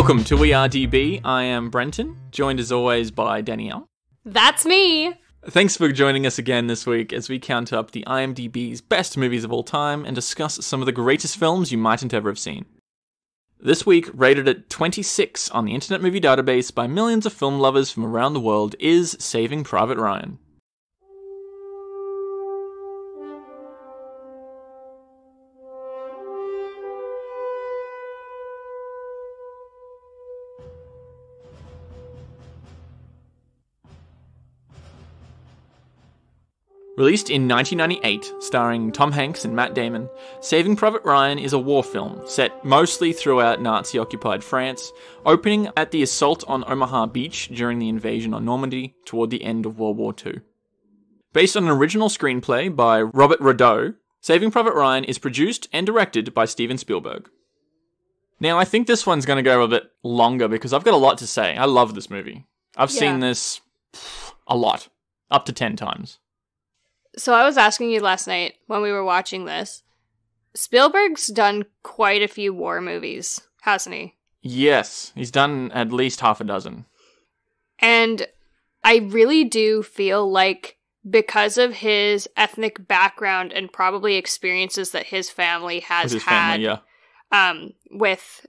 Welcome to We Are DB. I am Brenton, joined as always by Danielle. That's me. Thanks for joining us again this week as we count up the IMDb's best movies of all time and discuss some of the greatest films you mightn't ever have seen. This week, rated at 26 on the Internet Movie Database by millions of film lovers from around the world, is Saving Private Ryan. Released in 1998, starring Tom Hanks and Matt Damon, Saving Private Ryan is a war film set mostly throughout Nazi occupied France, opening at the assault on Omaha Beach during the invasion on Normandy toward the end of World War II. Based on an original screenplay by Robert Rodat, Saving Private Ryan is produced and directed by Steven Spielberg. Now, I think this one's going to go a bit longer because I've got a lot to say. I love this movie. I've seen this a lot, up to 10 times. So I was asking you last night when we were watching this. Spielberg's done quite a few war movies, hasn't he? Yes, he's done at least half a dozen. And I really do feel like because of his ethnic background and probably experiences that his family has his had family, yeah. um, with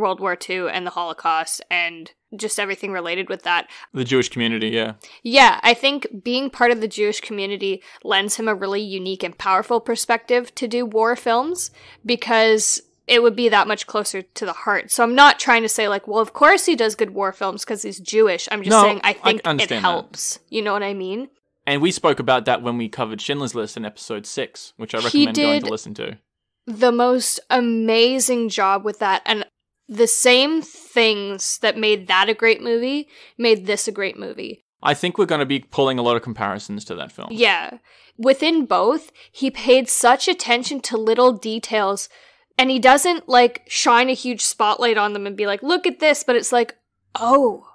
World War II and the Holocaust and just everything related with that, The Jewish community, yeah. Yeah, I think being part of the Jewish community lends him a really unique and powerful perspective to do war films because it would be that much closer to the heart. So I'm not trying to say like, well, of course he does good war films because he's Jewish. I'm just No, saying I I think it understand that. helps. You know what I mean? And we spoke about that when we covered Schindler's List in episode 6, which I recommend going to listen to. The most amazing job with that and the same things that made that a great movie made this a great movie. I think we're going to be pulling a lot of comparisons to that film. Yeah. Within both, he paid such attention to little details and he doesn't like shine a huge spotlight on them and be like, look at this, but it's like, oh,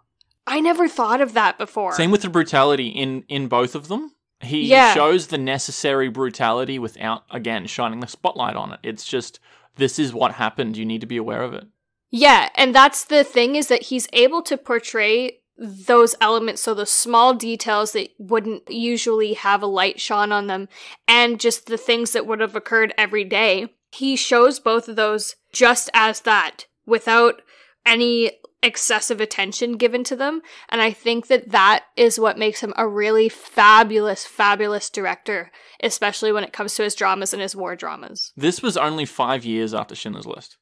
I never thought of that before. Same with the brutality in, in both of them. He Yeah. shows the necessary brutality without, again, shining the spotlight on it. It's just, this is what happened. You need to be aware of it. Yeah, and that's the thing is that he's able to portray those elements, so the small details that wouldn't usually have a light shone on them, and just the things that would have occurred every day. He shows both of those just as that, without any excessive attention given to them. And I think that that is what makes him a really fabulous, fabulous director, especially when it comes to his dramas and his war dramas. This was only five years after Schindler's List.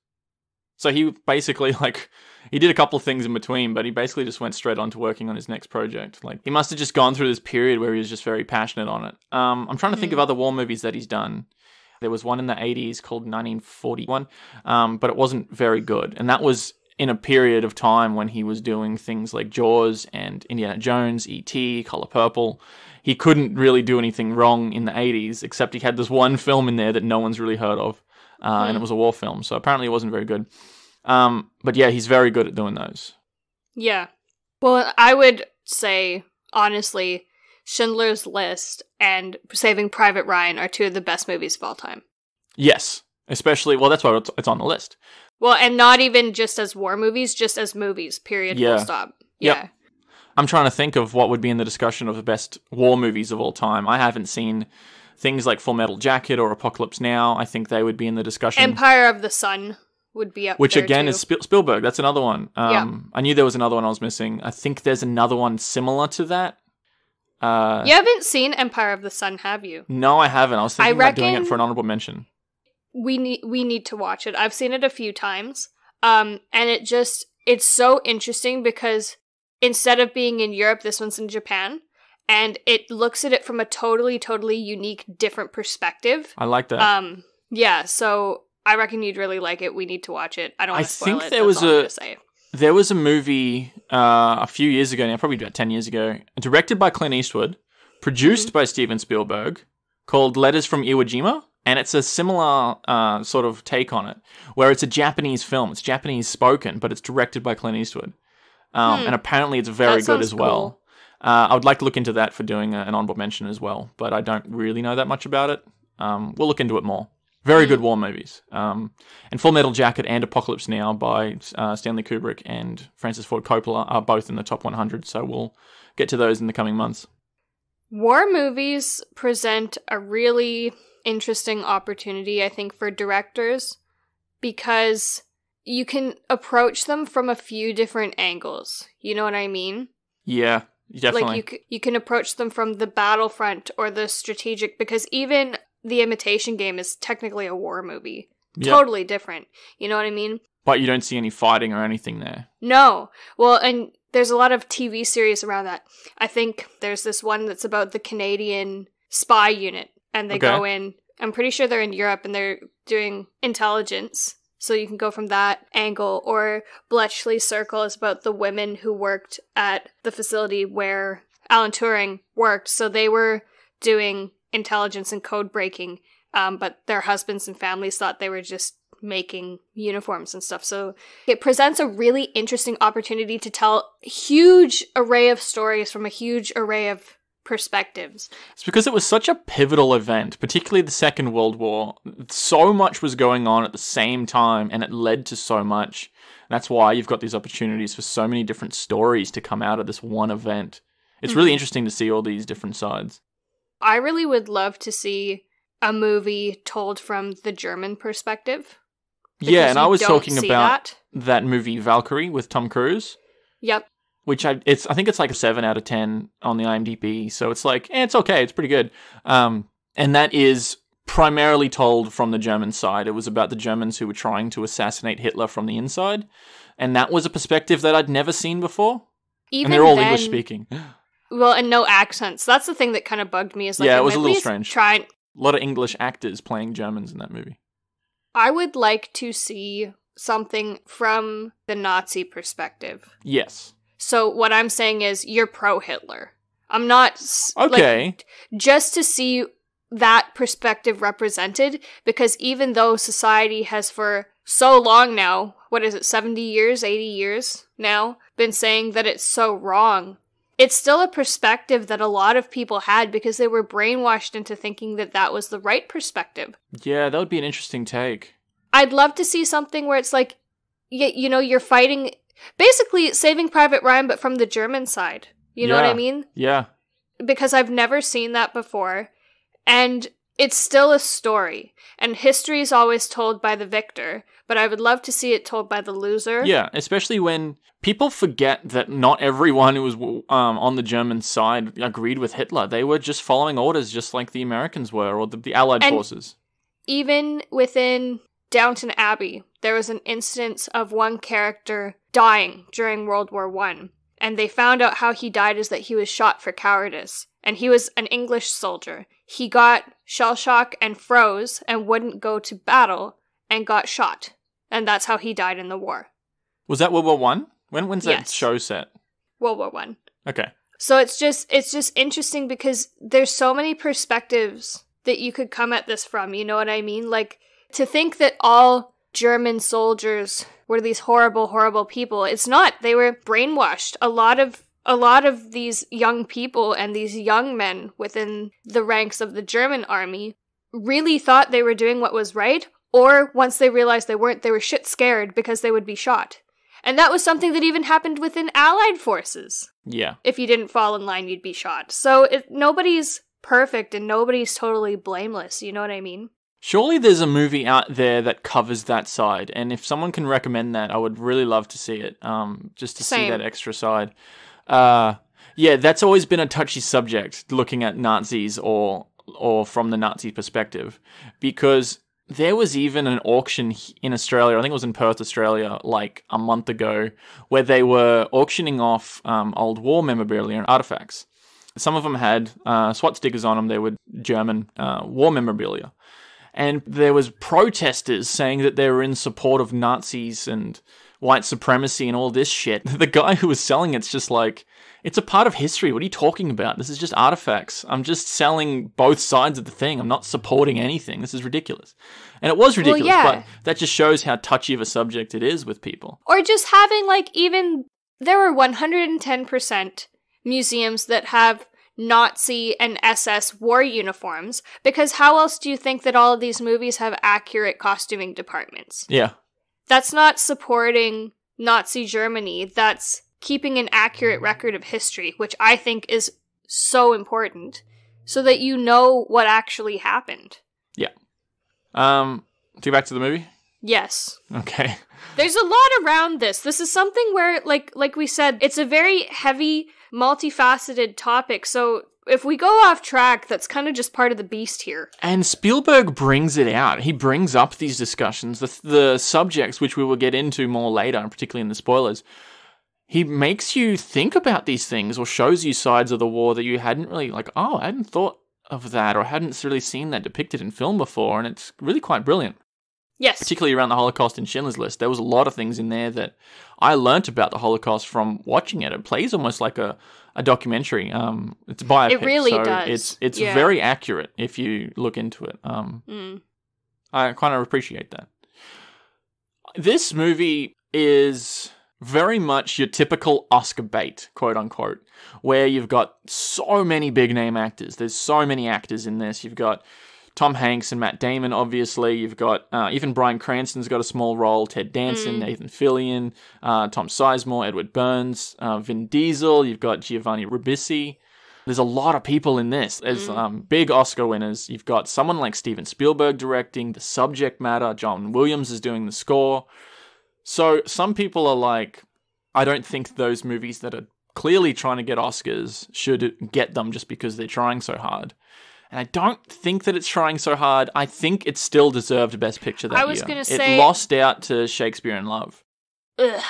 So he basically, like, he did a couple of things in between, but he basically just went straight on to working on his next project. Like, he must have just gone through this period where he was just very passionate on it. Um, I'm trying to think of other war movies that he's done. There was one in the 80s called 1941, um, but it wasn't very good. And that was in a period of time when he was doing things like Jaws and Indiana Jones, E.T., Color Purple. He couldn't really do anything wrong in the 80s, except he had this one film in there that no one's really heard of, uh, and it was a war film. So apparently it wasn't very good. Um, but yeah, he's very good at doing those. Yeah. Well, I would say, honestly, Schindler's List and Saving Private Ryan are two of the best movies of all time. Yes, especially well, that's why it's, on the list. Well, and not even just as war movies, just as movies, period, Yeah. full stop. Yep. Yeah. I'm trying to think of what would be in the discussion of the best war movies of all time. I haven't seen things like Full Metal Jacket or Apocalypse Now. I think they would be in the discussion. Empire of the Sun would be up which again too. is Spiel- Spielberg. That's another one. Um, I knew there was another one I was missing. I think there's another one similar to that. Uh, You haven't seen Empire of the Sun, have you? No, I haven't. I was I thinking about doing it for an honorable mention. we need we need to watch it. I've seen it a few times. Um and it just it's so interesting because instead of being in Europe, this one's in Japan and it looks at it from a totally totally unique different perspective. I like that. Um yeah, so I reckon you'd really like it. We need to watch it. I don't I spoil think there That's was a-. There was a movie uh, a few years ago now, probably about 10 years ago, directed by Clint Eastwood, produced Mm-hmm. by Steven Spielberg, called Letters from Iwo Jima. And it's a similar uh, sort of take on it, where it's a Japanese film. It's Japanese spoken, but it's directed by Clint Eastwood. Um, Hmm. And apparently it's very good as well. Uh, I would like to look into that for doing a, an honorable mention as well, but I don't really know that much about it. Um, we'll look into it more. Very good war movies. Um, and Full Metal Jacket and Apocalypse Now by uh, Stanley Kubrick and Francis Ford Coppola are both in the top 100. So we'll get to those in the coming months. War movies present a really interesting opportunity, I think, for directors because you can approach them from a few different angles. You know what I mean? Yeah, definitely. Like you, c- you can approach them from the battlefront or the strategic because even the imitation game is technically a war movie. Yeah. Totally different. You know what I mean? but you don't see any fighting or anything there. No. Well, and there's a lot of TV series around that. I think there's this one that's about the Canadian spy unit, and they Okay. go in. I'm pretty sure they're in Europe and they're doing intelligence. So you can go from that angle. Or Bletchley Circle is about the women who worked at the facility where Alan Turing worked. So they were doing intelligence and code breaking, um, but their husbands and families thought they were just making uniforms and stuff. So it presents a really interesting opportunity to tell a huge array of stories from a huge array of perspectives. It's because it was such a pivotal event, particularly the Second World War. So much was going on at the same time, and it led to so much. That's why you've got these opportunities for so many different stories to come out of this one event. It's really Mhm. interesting to see all these different sides. I really would love to see a movie told from the German perspective. yeah, and I was talking about that. that movie Valkyrie with Tom Cruise. Yep. Which I it's I think it's like a seven out of ten on the IMDb. So it's like eh, it's okay, it's pretty good. Um, and that is primarily told from the German side. It was about the Germans who were trying to assassinate Hitler from the inside, and that was a perspective that I'd never seen before. Even and they're all then, English speaking. Well, and no accents. That's the thing that kind of bugged me. Is like, Yeah, it was a little strange. Trying, lot of English actors playing Germans in that movie. I would like to see something from the Nazi perspective. Yes. So what I'm saying is, you're pro Hitler. I'm not s- like, Okay. just to see that perspective represented because even though society has for so long now, what is it, 70 years, 80 years now, been saying that it's so wrong, it's still a perspective that a lot of people had because they were brainwashed into thinking that that was the right perspective. yeah, that would be an interesting take. I'd love to see something where it's like, you, you know, you're fighting, basically saving Private Ryan, but from the German side. You know what I mean? Yeah. because I've never seen that before. And it's still a story. And history is always told by the victor, but I would love to see it told by the loser. Yeah, especially when people forget that not everyone who was um, on the German side agreed with Hitler. They were just following orders, just like the Americans were, or the, the Allied And- forces. Even within Downton Abbey, there was an instance of one character dying during World War One. And they found out how he died is that he was shot for cowardice. And he was an English soldier. He got shell shock and froze and wouldn't go to battle and got shot. And that's how he died in the war. Was that World War One? When when's that Yes. show set? World War One. Okay. So it's just it's just interesting because there's so many perspectives that you could come at this from, you know what I mean? Like to think that all German soldiers were these horrible horrible people. It's not. They were brainwashed. A lot of a lot of these young people and these young men within the ranks of the German army really thought they were doing what was right or once they realized they weren't they were shit scared because they would be shot. And that was something that even happened within allied forces Yeah. if you didn't fall in line, you'd be shot. So it, nobody's perfect and nobody's totally blameless. You know what I mean? Surely there's a movie out there that covers that side, and if someone can recommend that, I would really love to see it. Um, just to see that extra side. Uh, yeah, that's always been a touchy subject, looking at Nazis or or from the Nazi perspective, because there was even an auction in Australia. I think it was in Perth, Australia, like a month ago, where they were auctioning off um, old war memorabilia and artifacts. Some of them had uh, swastikas on them. They were German uh, war memorabilia and there was protesters saying that they were in support of Nazis and white supremacy and all this shit. The guy who was selling it's just like, it's a part of history. What are you talking about? This is just artifacts. I'm just selling both sides of the thing. I'm not supporting anything. This is ridiculous. And it was ridiculous, yeah. but that just shows how touchy of a subject it is with people. Or just having like even there were 110% museums that have Nazi and SS war uniforms because how else do you think that all of these movies have accurate costuming departments? Yeah. That's not supporting Nazi Germany. That's keeping an accurate record of history, which I think is so important so that you know what actually happened. Yeah. Um, to go back to the movie. Yes. Okay. There's a lot around this. This is something where like like we said, it's a very heavy, multifaceted topic. So if we go off track, that's kind of just part of the beast here. And Spielberg brings it out. He brings up these discussions, the, the subjects which we will get into more later, and particularly in the spoilers. He makes you think about these things or shows you sides of the war that you hadn't really, like, oh, I hadn't thought of that or hadn't really seen that depicted in film before. And it's really quite brilliant, Yes. particularly around the Holocaust in Schindler's List. There was a lot of things in there that I learnt about the Holocaust from watching it. It plays almost like a, a documentary. Um, it's a biopic. It really so does. It's, it's Yeah. very accurate if you look into it. Um, Mm. I kind of appreciate that. This movie is very much your typical Oscar bait, quote unquote, where you've got so many big name actors. There's so many actors in this. You've got Tom Hanks and Matt Damon, obviously. You've got uh, even Bryan Cranston's got a small role. Ted Danson, Mm. Nathan Fillion, uh, Tom Sizemore, Edward Burns, uh, Vin Diesel. You've got Giovanni Ribisi. There's a lot of people in this. There's Mm. um, big Oscar winners. You've got someone like Steven Spielberg directing the subject matter. John Williams is doing the score. So some people are like, I don't think those movies that are clearly trying to get Oscars should get them just because they're trying so hard. And I don't think that it's trying so hard. I think it still deserved Best Picture that I was year. gonna say... it lost out to Shakespeare in Love, Ugh.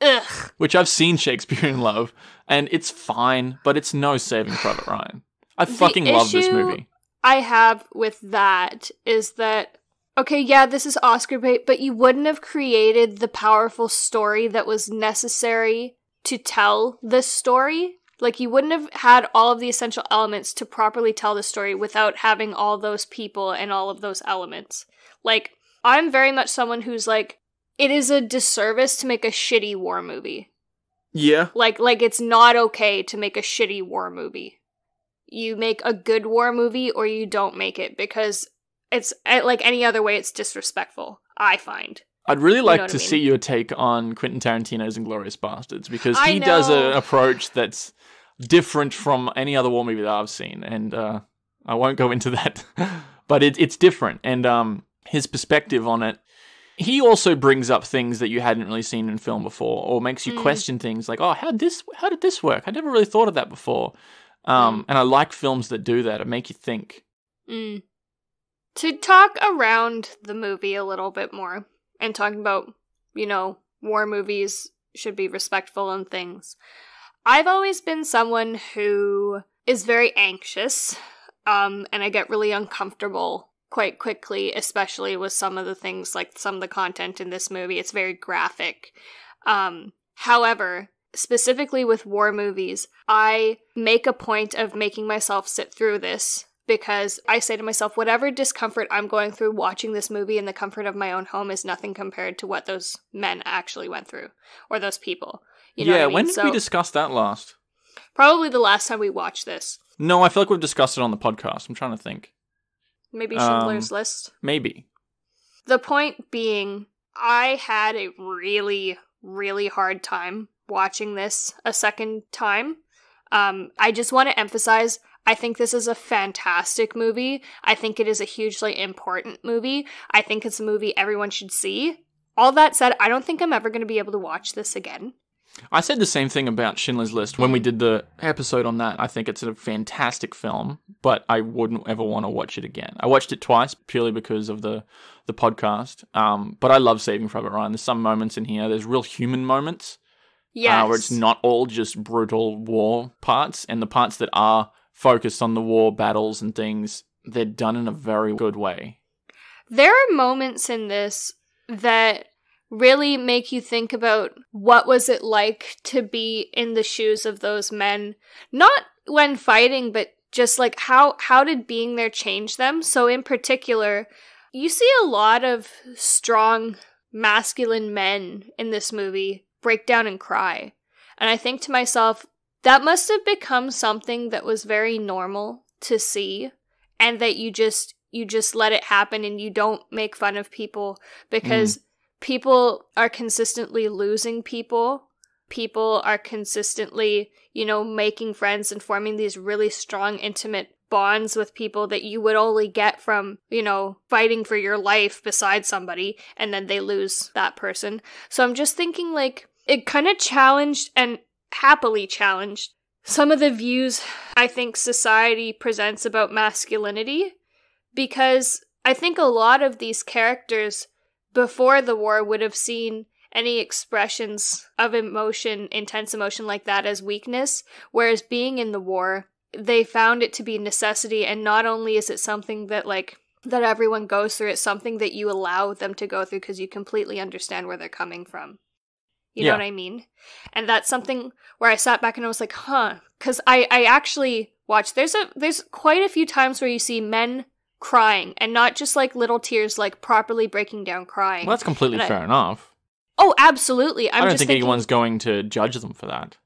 Ugh. which I've seen Shakespeare in Love, and it's fine, but it's no Saving Private Ryan. I The fucking love this movie. I have with that is that okay, yeah, this is Oscar bait, but you wouldn't have created the powerful story that was necessary to tell this story. Like you wouldn't have had all of the essential elements to properly tell the story without having all those people and all of those elements. Like I'm very much someone who's like it is a disservice to make a shitty war movie. Yeah. Like like it's not okay to make a shitty war movie. You make a good war movie or you don't make it because it's eh, like any other way it's disrespectful. I find. I'd really like know to I mean. see your take on Quentin Tarantino's Inglourious Basterds because he does an approach that's different from any other war movie that I've seen, and uh, I won't go into that, but it, it's different, and um, his perspective on it. He also brings up things that you hadn't really seen in film before, or makes you Mm. question things like, "Oh, how did this? How did this work? I never really thought of that before." Mm. Um, And I like films that do that and make you think. Mm. To talk around the movie a little bit more and talking about, you know, war movies should be respectful and things. I've always been someone who is very anxious, um, and I get really uncomfortable quite quickly, especially with some of the things like some of the content in this movie. It's very graphic. Um, however, specifically with war movies, I make a point of making myself sit through this because I say to myself, whatever discomfort I'm going through watching this movie in the comfort of my own home is nothing compared to what those men actually went through or those people. You know yeah, I mean? when did so, we discuss that last? probably the last time we watched this. No, I feel like we've discussed it on the podcast. I'm trying to think. Maybe Um, Schindler's List. Maybe. The point being, I had a really, really hard time watching this a second time. Um, I just want to emphasize I think this is a fantastic movie. I think it is a hugely important movie. I think it's a movie everyone should see. All that said, I don't think I'm ever going to be able to watch this again. I said the same thing about Schindler's List when we did the episode on that. I think it's a fantastic film, but I wouldn't ever want to watch it again. I watched it twice purely because of the the podcast. Um, but I love Saving Private Ryan. There's some moments in here. There's real human moments Yeah, uh, where it's not all just brutal war parts, and the parts that are focused on the war battles and things, they're done in a very good way. There are moments in this that really make you think about what was it like to be in the shoes of those men? Not when fighting but just like how how did being there change them? So in particular you see a lot of strong masculine men in this movie break down and cry. And i think to myself that must have become something that was very normal to see and that you just you just let it happen and you don't make fun of people because mm. People are consistently losing people people are consistently you know making friends and forming these really strong intimate bonds with people that you would only get from, you know, fighting for your life beside somebody and then they lose that person. So I'm just thinking like it kind of challenged and happily challenged some of the views I think society presents about masculinity because I think a lot of these characters before the war would have seen any expressions of emotion, intense emotion like that as weakness, whereas being in the war, they found it to be necessity and not only is it something that like that everyone goes through it's something that you allow them to go through because you completely understand where they're coming from you yeah. know what i mean and that's something where i sat back and i was like huh because i i actually watched there's a there's quite a few times where you see men crying and not just like little tears like properly breaking down crying. Well that's completely and fair I, enough. Oh absolutely. I'm i do not think thinking, anyone's going to judge them for that.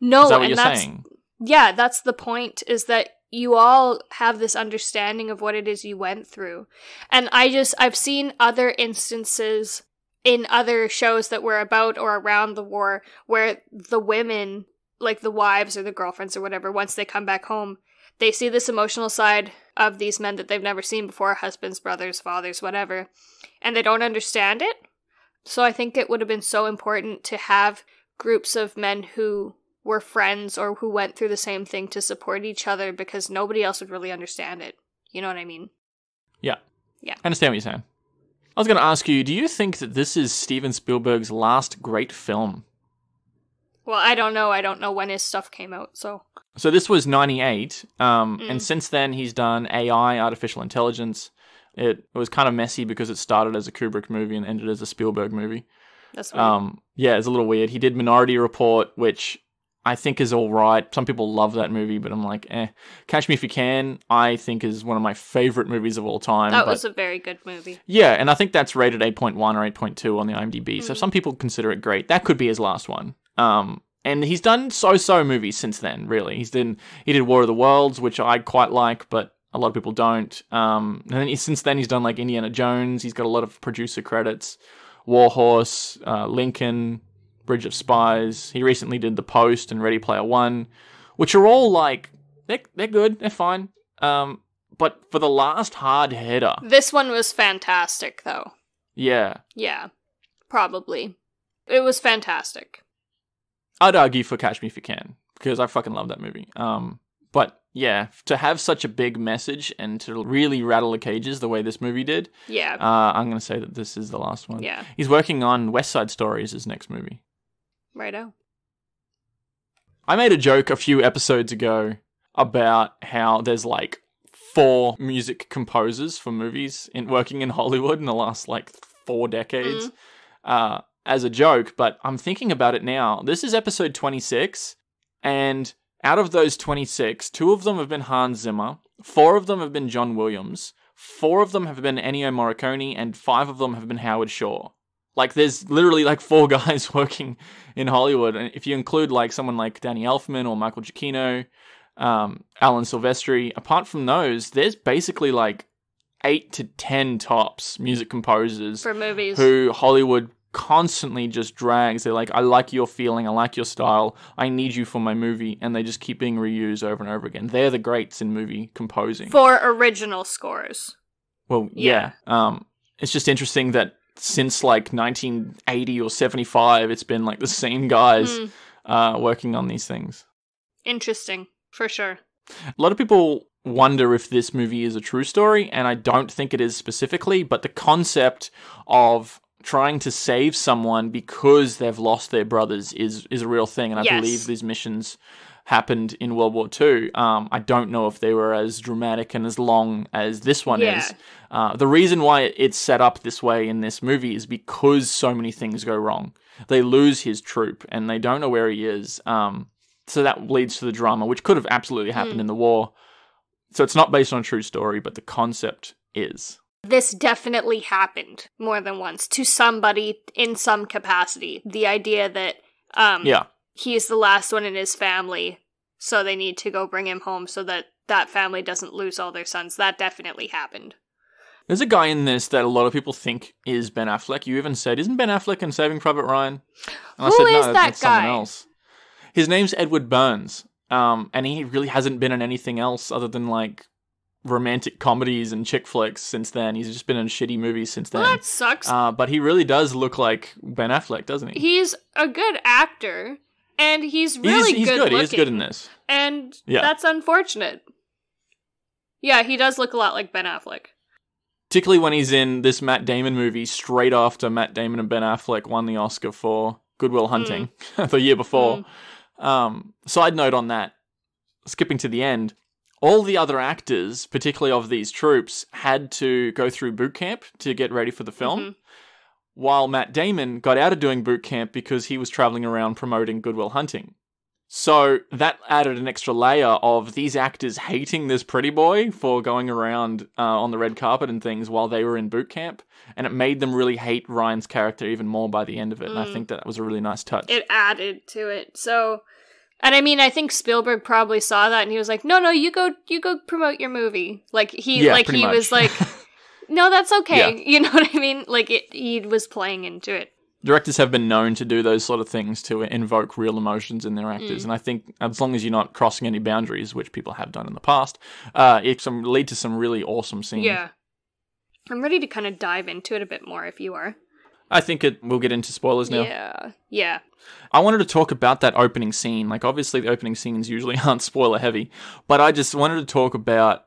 No is that what you're saying? Yeah, that's the point is that you all have this understanding of what it is you went through. And I just, I've seen other instances in other shows that were about or around the war where the women, like the wives or the girlfriends or whatever, once they come back home, they see this emotional side of these men that they've never seen before husbands, brothers, fathers, whatever, and they don't understand it. So I think it would have been so important to have groups of men who were friends or who went through the same thing to support each other because nobody else would really understand it. You know what I mean? Yeah. Yeah. I understand what you're saying. I was going to ask you, do you think that this is Steven Spielberg's last great film? Well, I don't know. I don't know when his stuff came out, so. So this was 98, um, mm. and since then he's done AI, artificial intelligence. It, it was kind of messy because it started as a Kubrick movie and ended as a Spielberg movie. That's weird. Um, yeah, it's a little weird. He did Minority Report, which I think is all right. Some people love that movie, but I'm like, eh. Catch Me If You Can, I think is one of my favorite movies of all time. That was a very good movie. Yeah, and I think that's rated 8.1 or 8.2 on the IMDb. Mm. So some people consider it great. That could be his last one. Um, and he's done so-so movies since then. Really, he's done. He did War of the Worlds, which I quite like, but a lot of people don't. Um, and then he, since then he's done like Indiana Jones. He's got a lot of producer credits. Warhorse, uh, Lincoln, Bridge of Spies. He recently did The Post and Ready Player One, which are all like they're they're good, they're fine. Um, but for the last hard hitter, this one was fantastic, though. Yeah. Yeah, probably. It was fantastic. I'd argue for Catch Me If You Can because I fucking love that movie. Um, but yeah, to have such a big message and to really rattle the cages the way this movie did. Yeah. Uh, I'm gonna say that this is the last one. Yeah. He's working on West Side Story as his next movie. Righto. I made a joke a few episodes ago about how there's like four music composers for movies in working in Hollywood in the last like four decades. Mm. Uh, as a joke, but I'm thinking about it now. This is episode 26, and out of those 26, two of them have been Hans Zimmer, four of them have been John Williams, four of them have been Ennio Morricone, and five of them have been Howard Shore. Like there's literally like four guys working in Hollywood, and if you include like someone like Danny Elfman or Michael Giacchino, um, Alan Silvestri, apart from those, there's basically like eight to ten tops music composers for movies who Hollywood constantly just drags. They're like, I like your feeling, I like your style, I need you for my movie, and they just keep being reused over and over again. They're the greats in movie composing for original scores. Well, yeah. yeah. Um, it's just interesting that since like 1980 or 75, it's been like the same guys mm. uh, working on these things. Interesting, for sure. A lot of people wonder if this movie is a true story, and I don't think it is specifically, but the concept of trying to save someone because they've lost their brothers is is a real thing, and I yes. believe these missions happened in World War II. Um, I don't know if they were as dramatic and as long as this one yeah. is. Uh, the reason why it's set up this way in this movie is because so many things go wrong. They lose his troop and they don't know where he is. Um, so that leads to the drama, which could have absolutely happened mm. in the war. So it's not based on a true story, but the concept is. This definitely happened more than once to somebody in some capacity. The idea that um, yeah he's the last one in his family, so they need to go bring him home so that that family doesn't lose all their sons. That definitely happened. There's a guy in this that a lot of people think is Ben Affleck. You even said, "Isn't Ben Affleck in Saving Private Ryan?" And Who I said, no, that that's guy? Someone else. His name's Edward Burns, um, and he really hasn't been in anything else other than like romantic comedies and chick flicks since then. He's just been in shitty movies since then. Well, that sucks. Uh, but he really does look like Ben Affleck, doesn't he? He's a good actor, and he's really he's, he's good. good. Looking, he good in this, and yeah. that's unfortunate. Yeah, he does look a lot like Ben Affleck. Particularly when he's in this Matt Damon movie straight after Matt Damon and Ben Affleck won the Oscar for Good Will Hunting mm. the year before. Mm. Um, side note on that, skipping to the end, all the other actors, particularly of these troops, had to go through boot camp to get ready for the film. Mm-hmm. While Matt Damon got out of doing boot camp because he was traveling around promoting Good Will Hunting. So that added an extra layer of these actors hating this pretty boy for going around uh, on the red carpet and things while they were in boot camp, and it made them really hate Ryan's character even more by the end of it. Mm. And I mm. think that was a really nice touch. It added to it. So, and I mean, I think Spielberg probably saw that and he was like, "No, no, you go, you go promote your movie." Like he, yeah, like he much. was like, "No, that's okay." Yeah. You know what I mean? Like it, he was playing into it directors have been known to do those sort of things to invoke real emotions in their actors, mm. and I think as long as you're not crossing any boundaries, which people have done in the past, uh, it can lead to some really awesome scenes. Yeah, I'm ready to kind of dive into it a bit more if you are. I think it. We'll get into spoilers now. Yeah, yeah. I wanted to talk about that opening scene. Like, obviously, the opening scenes usually aren't spoiler heavy, but I just wanted to talk about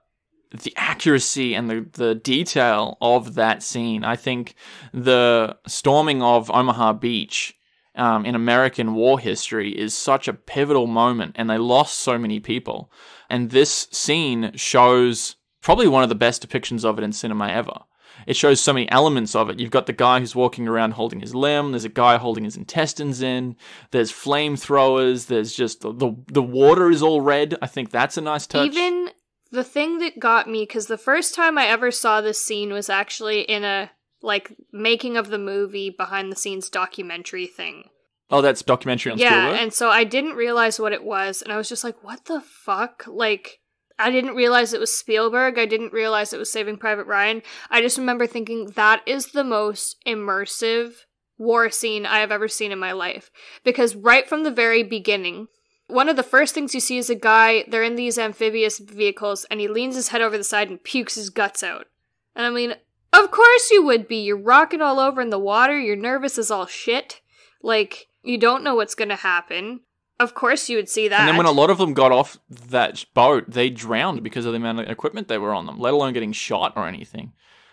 the accuracy and the, the detail of that scene. I think the storming of Omaha Beach um, in American war history is such a pivotal moment, and they lost so many people. And this scene shows probably one of the best depictions of it in cinema ever. It shows so many elements of it. You've got the guy who's walking around holding his limb. There's a guy holding his intestines in. There's flamethrowers. There's just the, the the water is all red. I think that's a nice touch. Even the thing that got me because the first time I ever saw this scene was actually in a like making of the movie behind the scenes documentary thing. Oh, that's documentary on yeah, Spielberg? and so I didn't realize what it was, and I was just like, "What the fuck?" Like, I didn't realize it was Spielberg. I didn't realize it was Saving Private Ryan. I just remember thinking that is the most immersive war scene I have ever seen in my life because right from the very beginning, one of the first things you see is a guy, they're in these amphibious vehicles, and he leans his head over the side and pukes his guts out. And I mean, of course you would be. You're rocking all over in the water, you're nervous as all shit. Like, you don't know what's gonna happen. Of course you would see that. And then when a lot of them got off that boat, they drowned because of the amount of equipment they were on them, let alone getting shot or anything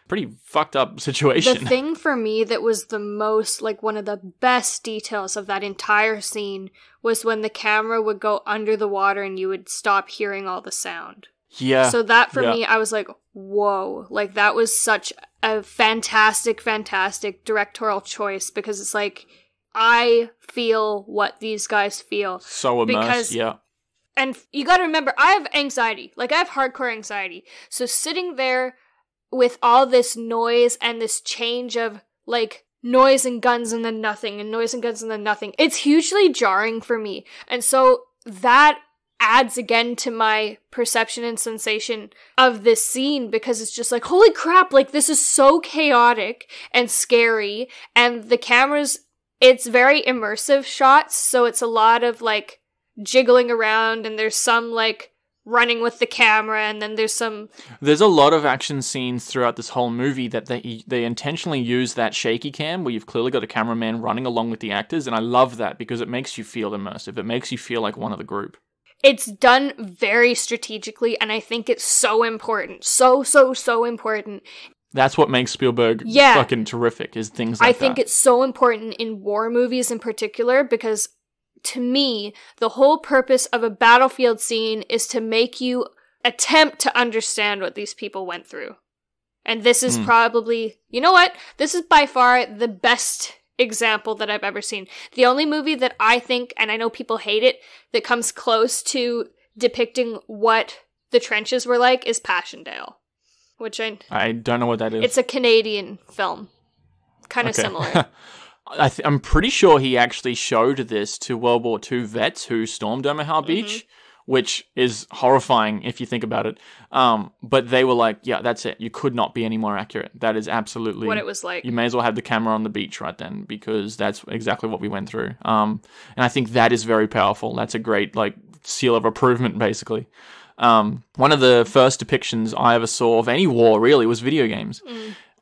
pretty fucked up situation. The thing for me that was the most, like, one of the best details of that entire scene was when the camera would go under the water and you would stop hearing all the sound. Yeah. So that for yeah. me, I was like, whoa. Like, that was such a fantastic, fantastic directorial choice because it's like, I feel what these guys feel. So immersed, because, yeah. And you gotta remember, I have anxiety. Like, I have hardcore anxiety. So sitting there with all this noise and this change of like noise and guns and then nothing and noise and guns and then nothing. It's hugely jarring for me. And so that adds again to my perception and sensation of this scene because it's just like, holy crap, like this is so chaotic and scary. And the cameras, it's very immersive shots. So it's a lot of like jiggling around and there's some like running with the camera and then there's some there's a lot of action scenes throughout this whole movie that they they intentionally use that shaky cam where you've clearly got a cameraman running along with the actors and I love that because it makes you feel immersive it makes you feel like one of the group it's done very strategically and I think it's so important so so so important that's what makes Spielberg yeah. fucking terrific is things like I think that. it's so important in war movies in particular because to me, the whole purpose of a battlefield scene is to make you attempt to understand what these people went through. And this is mm. probably, you know what? This is by far the best example that I've ever seen. The only movie that I think, and I know people hate it, that comes close to depicting what the trenches were like is Passchendaele. Which I I don't know what that is. It's a Canadian film. Kind of okay. similar. I th- I'm pretty sure he actually showed this to World War II vets who stormed Omaha Mm-hmm. Beach, which is horrifying if you think about it. Um, but they were like, "Yeah, that's it. You could not be any more accurate. That is absolutely what it was like. you may as well have the camera on the beach right then because that's exactly what we went through. Um, and I think that is very powerful. That's a great like seal of approval, basically. Um, one of the first depictions I ever saw of any war really was video games.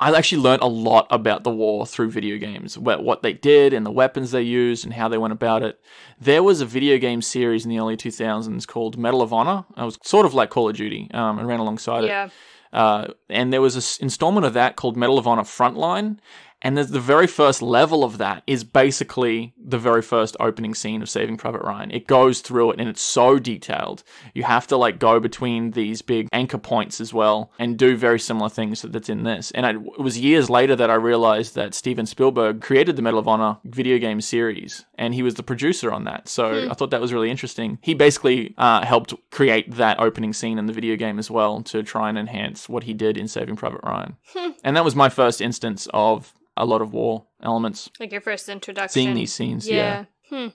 I actually learned a lot about the war through video games, what, what they did and the weapons they used and how they went about it. There was a video game series in the early 2000s called Medal of Honor. It was sort of like Call of Duty um, and ran alongside it. yeah. Uh, and there was an installment of that called Medal of Honor Frontline. And the very first level of that is basically the very first opening scene of Saving Private Ryan. It goes through it and it's so detailed. You have to like go between these big anchor points as well and do very similar things that's in this. And I, it was years later that I realized that Steven Spielberg created the Medal of Honor video game series and he was the producer on that. So I thought that was really interesting. He basically uh, helped create that opening scene in the video game as well to try and enhance what he did in Saving Private Ryan. and that was my first instance of a lot of war elements. Like your first introduction. Seeing these scenes, yeah. Yeah. Hmm.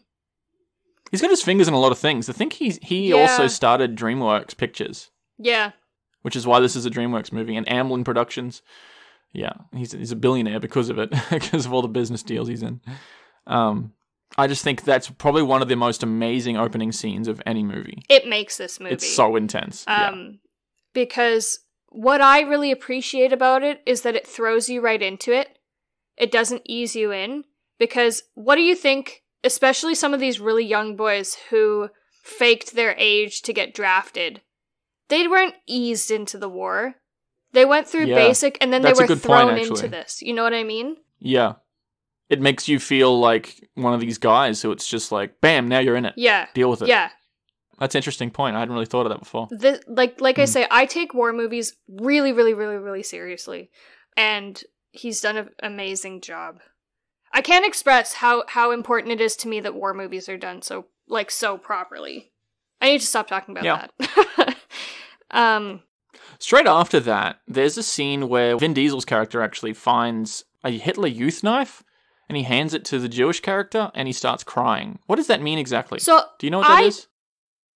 He's got his fingers in a lot of things. I think he he Yeah. also started DreamWorks Pictures, Yeah. which is why this is a DreamWorks movie, and Amblin Productions. Yeah, he's he's a billionaire because of it, because of all the business deals he's in. Um, I just think that's probably one of the most amazing opening scenes of any movie. It makes this movie. It's so intense. yeah. Um, because what I really appreciate about it is that it throws you right into it. It doesn't ease you in. Because what do you think, especially some of these really young boys who faked their age to get drafted, they weren't eased into the war. They went through Yeah. basic and then they were good point, thrown into this. You know what I mean? Yeah. It makes you feel like one of these guys who it's just like, bam, now you're in it. Yeah. Deal with it. Yeah. That's an interesting point. I hadn't really thought of that before. the like like I Hmm. say, I take war movies really, really, really, really seriously, and he's done an amazing job. I can't express how how important it is to me that war movies are done so like so properly. I need to stop talking about Yeah. that. um, Straight after that, there's a scene where Vin Diesel's character actually finds a Hitler youth knife and he hands it to the Jewish character and he starts crying. What does that mean exactly? so Do you know what that I- is?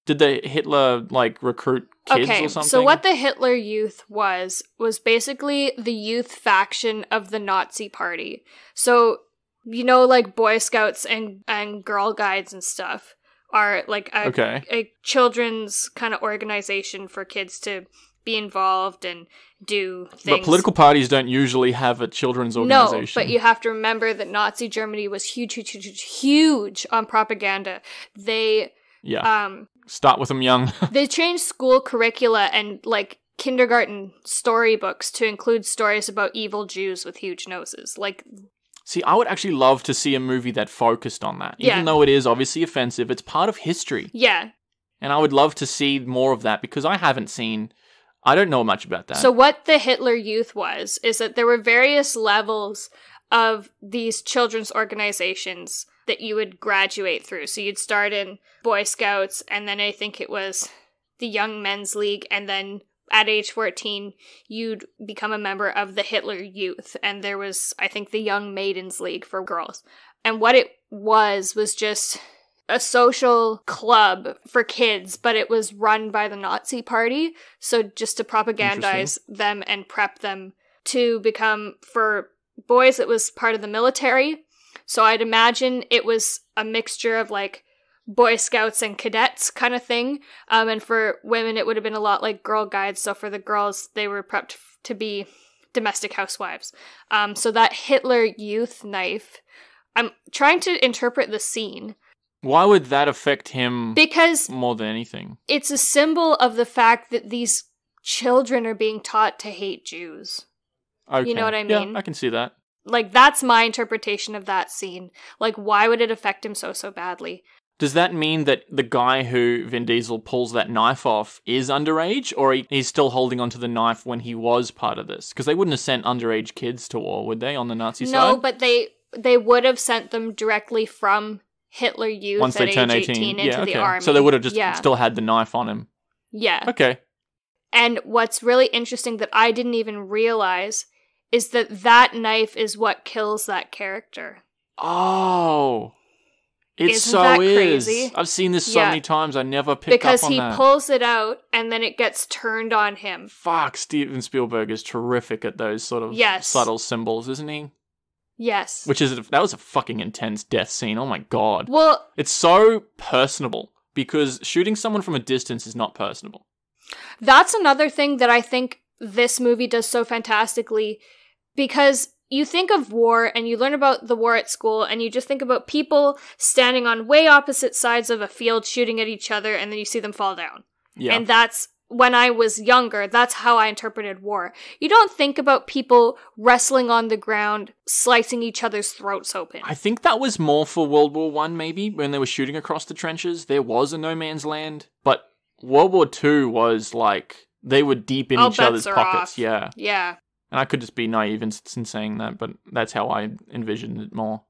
Did the Hitler like recruit kids okay, or something? so what the Hitler Youth was was basically the youth faction of the Nazi Party. So you know, like Boy Scouts and and Girl Guides and stuff are like a, Okay. a children's kind of organization for kids to be involved and do things. But political parties don't usually have a children's organization. no, but you have to remember that Nazi Germany was huge, huge, huge, huge, huge on propaganda. They yeah. um Start with them young. they changed school curricula and like kindergarten storybooks to include stories about evil Jews with huge noses. Like See, I would actually love to see a movie that focused on that. Yeah. Even though it is obviously offensive, it's part of history. yeah. And I would love to see more of that because I haven't seen I don't know much about that. So what the Hitler Youth was is that there were various levels of these children's organizations that you would graduate through. So you'd start in Boy Scouts and then I think it was the Young Men's League and then at age 14 you'd become a member of the Hitler Youth and there was I think the Young Maidens League for girls. And what it was was just a social club for kids, but it was run by the Nazi party. So just to propagandize them and prep them to become, for boys, it was part of the military. So I'd imagine it was a mixture of like Boy Scouts and cadets kind of thing. Um, and for women, it would have been a lot like Girl Guides. So for the girls, they were prepped f- to be domestic housewives. Um, so that Hitler youth knife, I'm trying to interpret the scene Why would that affect him because more than anything? it's a symbol of the fact that these children are being taught to hate Jews. Okay. You know what I mean? Yeah, mean? I can see that. Like that's my interpretation of that scene. Like why would it affect him so so badly? Does that mean that the guy who Vin Diesel pulls that knife off is underage, or he, he's still holding onto the knife when he was part of this? Because they wouldn't have sent underage kids to war, would they, on the Nazi no, side? No, but they they would have sent them directly from Hitler Youth Once they turn age 18, 18 into yeah, okay. the army. So they would have just yeah. still had the knife on him. yeah. Okay. And what's really interesting that I didn't even realize is that that knife is what kills that character. Oh. It Isn't so that is. crazy? I've seen this so Yeah. many times. I never picked because up on he pulls it out and then it gets turned on him. Fuck, Steven Spielberg is terrific at those sort of Yes. subtle symbols, isn't he? Yes. Which is that was a fucking intense death scene. Oh my god. well, It's so personable because shooting someone from a distance is not personable. That's another thing that I think this movie does so fantastically because you think of war and you learn about the war at school and you just think about people standing on way opposite sides of a field shooting at each other and then you see them fall down. Yeah. And that's when I was younger, that's how I interpreted war. You don't think about people wrestling on the ground, slicing each other's throats open. I think that was more for World War One, maybe when they were shooting across the trenches. There was a no man's land, but World War Two was like they were deep in All each other's pockets. off. Yeah, yeah. And I could just be naive in, in saying that, but that's how I envisioned it more.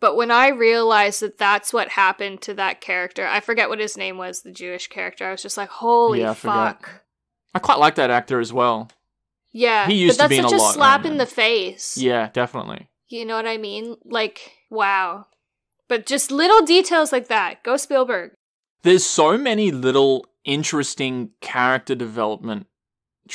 But when I realized that that's what happened to that character, I forget what his name was, the Jewish character. I was just like, "Holy Yeah, I fuck!" I quite like that actor as well. Yeah, He used to but be that's in such a a, slap in the face. Yeah, definitely. you know what I mean? Like, wow. But just little details like that. Go Spielberg. There's so many little interesting character development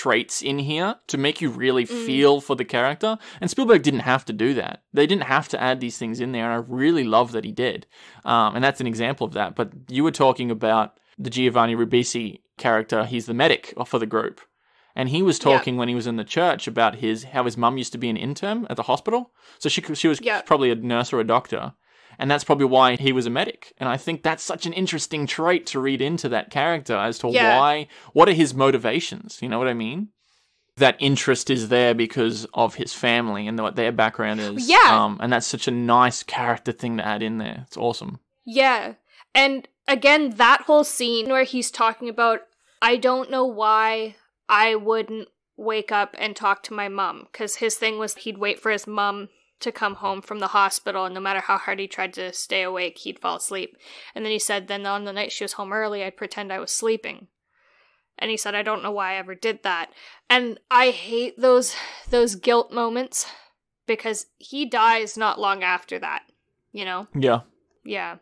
traits in here to make you really Mm. feel for the character. And Spielberg didn't have to do that. They didn't have to add these things in there. And I really love that he did. Um, and that's an example of that. But you were talking about the Giovanni Ribisi character. He's the medic for the group. And he was talking when he was in the church about his how his mum used to be an intern at the hospital. So she she was Yeah. probably a nurse or a doctor. And that's probably why he was a medic. And I think that's such an interesting trait to read into that character as to Yeah. why, what are his motivations? You know what I mean? That interest is there because of his family and what their background is. Yeah. Um, and that's such a nice character thing to add in there. It's awesome. Yeah. And again, that whole scene where he's talking about, I don't know why I wouldn't wake up and talk to my mom. Because his thing was he'd wait for his mom to come home from the hospital, and no matter how hard he tried to stay awake, he'd fall asleep. And then he said, then on the night she was home early, I'd pretend I was sleeping. And he said, I don't know why I ever did that. And I hate those those guilt moments because he dies not long after that. You know? Yeah. Yeah.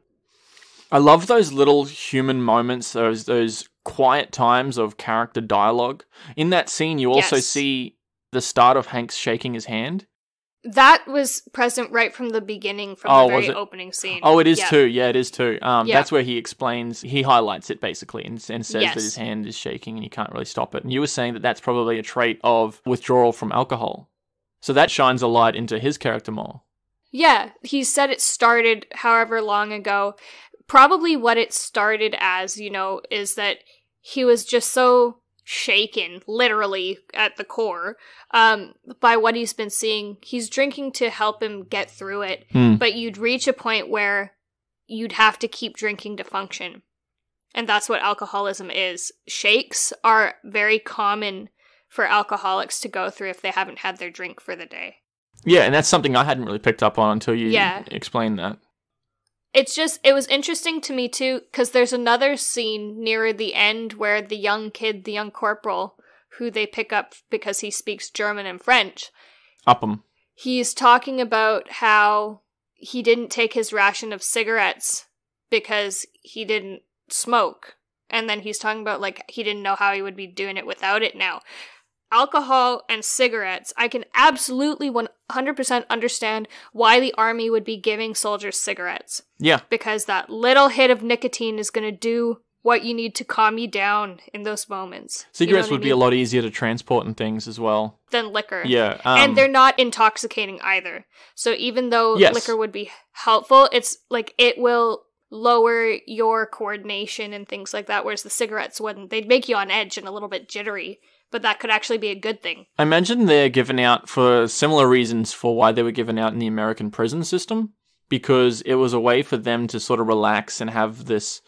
I love those little human moments, those those quiet times of character dialogue. In that scene, you also Yes. see the start of Hanks shaking his hand. That was present right from the beginning, from Oh, the very opening scene. Oh, it is Yeah. too. Yeah, it is too. Um, Yeah. That's where he explains, he highlights it basically and, and says Yes. that his hand is shaking and he can't really stop it. And you were saying that that's probably a trait of withdrawal from alcohol. So that shines a light into his character more. Yeah, he said it started however long ago. Probably what it started as, you know, is that he was just so shaken, literally at the core, um, by what he's been seeing. He's drinking to help him get through it, Hmm. but you'd reach a point where you'd have to keep drinking to function. And that's what alcoholism is. Shakes are very common for alcoholics to go through if they haven't had their drink for the day. Yeah, and that's something I hadn't really picked up on until you Yeah. explained that. It's just it was interesting to me too because there's another scene near the end where the young kid the young corporal who they pick up because he speaks german and french Upham. he's talking about how he didn't take his ration of cigarettes because he didn't smoke and then he's talking about like he didn't know how he would be doing it without it now alcohol and cigarettes i can absolutely 100% understand why the army would be giving soldiers cigarettes Yeah. because that little hit of nicotine is going to do what you need to calm you down in those moments. You know Cigarettes I would be a lot easier to transport and things as well. than liquor. Yeah. Um, and they're not intoxicating either. So even though Yes. liquor would be helpful, it's like it will lower your coordination and things like that. Whereas the cigarettes wouldn't. They'd make you on edge and a little bit jittery, but that could actually be a good thing. I imagine they're given out for similar reasons for why they were given out in the American prison system, because it was a way for them to sort of relax and have this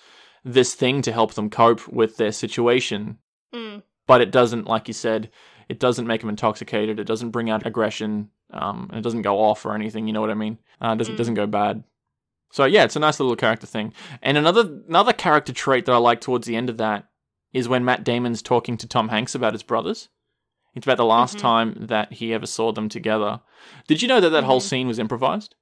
this thing to help them cope with their situation. Mm. But it doesn't, like you said, it doesn't make them intoxicated. It doesn't bring out aggression. Um, and it doesn't go off or anything. You know what I mean? Uh, it doesn't Mm. doesn't go bad. So yeah, it's a nice little character thing. And another another character trait that I like towards the end of that is when Matt Damon's talking to Tom Hanks about his brothers. It's about the last Mhm. time that he ever saw them together. Did you know that that whole Mhm. scene was improvised?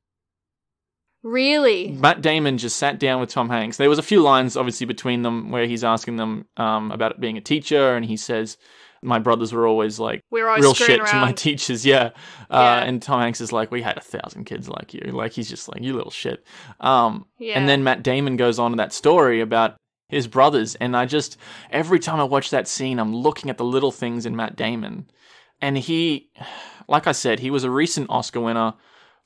Really? Matt Damon just sat down with Tom Hanks. There was a few lines, obviously, between them where he's asking them um, about it being a teacher, and he says, "My brothers were always like We were always real shit to my teachers." Yeah. Uh, Yeah. and Tom Hanks is like, "We had a thousand kids like you." Like he's just like, "You little shit." Um, yeah. and then Matt Damon goes on to that story about his brothers, and I just every time I watch that scene, I'm looking at the little things in Matt Damon, and he, like I said, he was a recent Oscar winner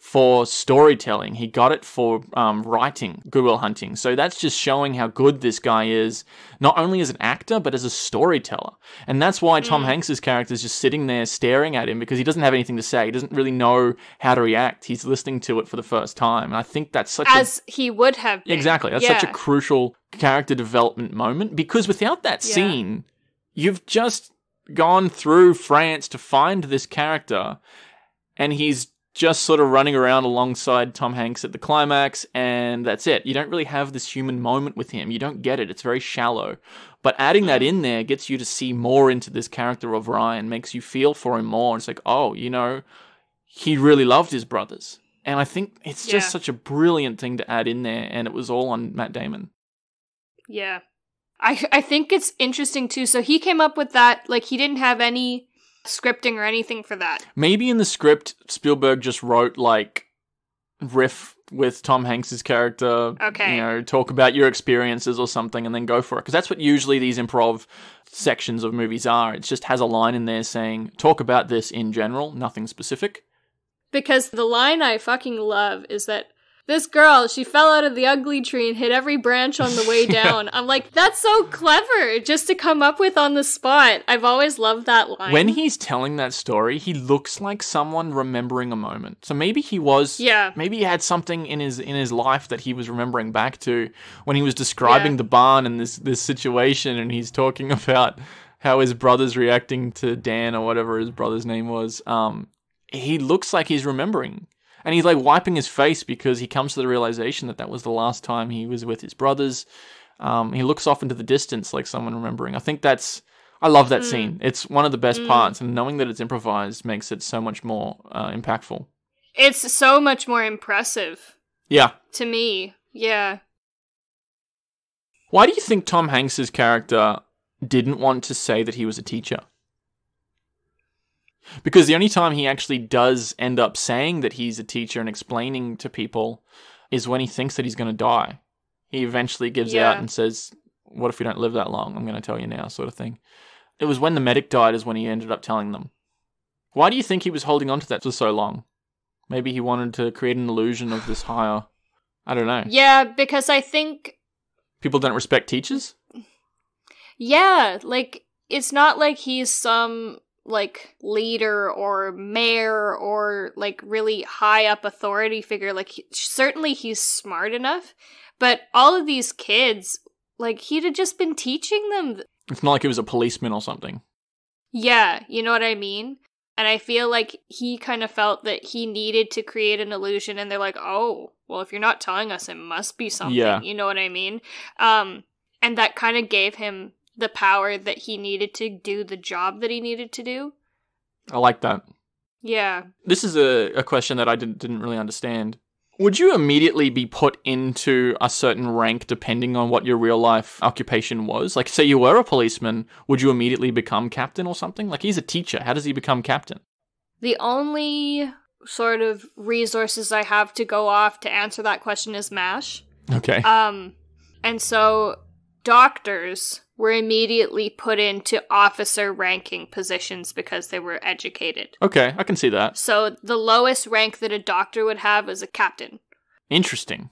for storytelling. He got it for um, writing Good Will Hunting. So that's just showing how good this guy is, not only as an actor, but as a storyteller. And that's why Tom Mm. Hanks's character is just sitting there staring at him because he doesn't have anything to say. He doesn't really know how to react. He's listening to it for the first time. And I think that's such a as he would have been. Exactly. That's such a crucial character development moment because without that Yeah. scene, you've just gone through France to find this character and he's just sort of running around alongside Tom Hanks at the climax and that's it. You don't really have this human moment with him. You don't get it. It's very shallow. But adding that mm-hmm. in there gets you to see more into this character of Ryan, makes you feel for him more. It's like, oh, you know, he really loved his brothers. And I think it's just Yeah. such a brilliant thing to add in there, and it was all on Matt Damon. Yeah. I I think it's interesting too. So he came up with that like he didn't have any scripting or anything for that. Maybe in the script, Spielberg just wrote like riff with Tom Hanks's character. Okay. You know, talk about your experiences or something, and then go for it. Because that's what usually these improv sections of movies are. It just has a line in there saying, "Talk about this in general, nothing specific." Because the line I fucking love is that this girl, she fell out of the ugly tree and hit every branch on the way down. I'm like, that's so clever just to come up with on the spot. I've always loved that line. When he's telling that story, he looks like someone remembering a moment. So maybe he was Yeah. maybe he had something in his in his life that he was remembering back to when he was describing Yeah. the barn and this this situation and he's talking about how his brother's reacting to Dan or whatever his brother's name was. Um he looks like he's remembering. And he's like wiping his face because he comes to the realization that that was the last time he was with his brothers. Um, he looks off into the distance like someone remembering. I think that's I love that Mm. scene. It's one of the best Mm. parts, and knowing that it's improvised makes it so much more uh, impactful. it's so much more impressive Yeah. to me. Yeah. Why do you think Tom Hanks's character didn't want to say that he was a teacher? Because the only time he actually does end up saying that he's a teacher and explaining to people is when he thinks that he's going to die. He eventually gives out and says, What if we don't live that long? I'm going to tell you now, sort of thing. It was when the medic died, is when he ended up telling them. Why do you think he was holding on to that for so long? Maybe he wanted to create an illusion of this higher. I don't know. Yeah, because I think People don't respect teachers? Yeah, like it's not like he's some like leader or mayor or like really high up authority figure. Like he, certainly he's smart enough, but all of these kids, like he'd have just been teaching them. th- It's not like he was a policeman or something. Yeah, you know what I mean? And I feel like he kind of felt that he needed to create an illusion and they're like, "Oh, well if you're not telling us it must be something." Yeah. You know what I mean? Um and that kind of gave him the power that he needed to do the job that he needed to do. I like that. Yeah. This is a, a question that I didn't, didn't really understand. Would you immediately be put into a certain rank depending on what your real life occupation was? Like, say you were a policeman, would you immediately become captain or something? Like, he's a teacher. How does he become captain? The only sort of resources I have to go off to answer that question is MASH. Okay. Um, and so doctors were immediately put into officer ranking positions because they were educated. Okay, I can see that. So the lowest rank that a doctor would have is a captain. Interesting.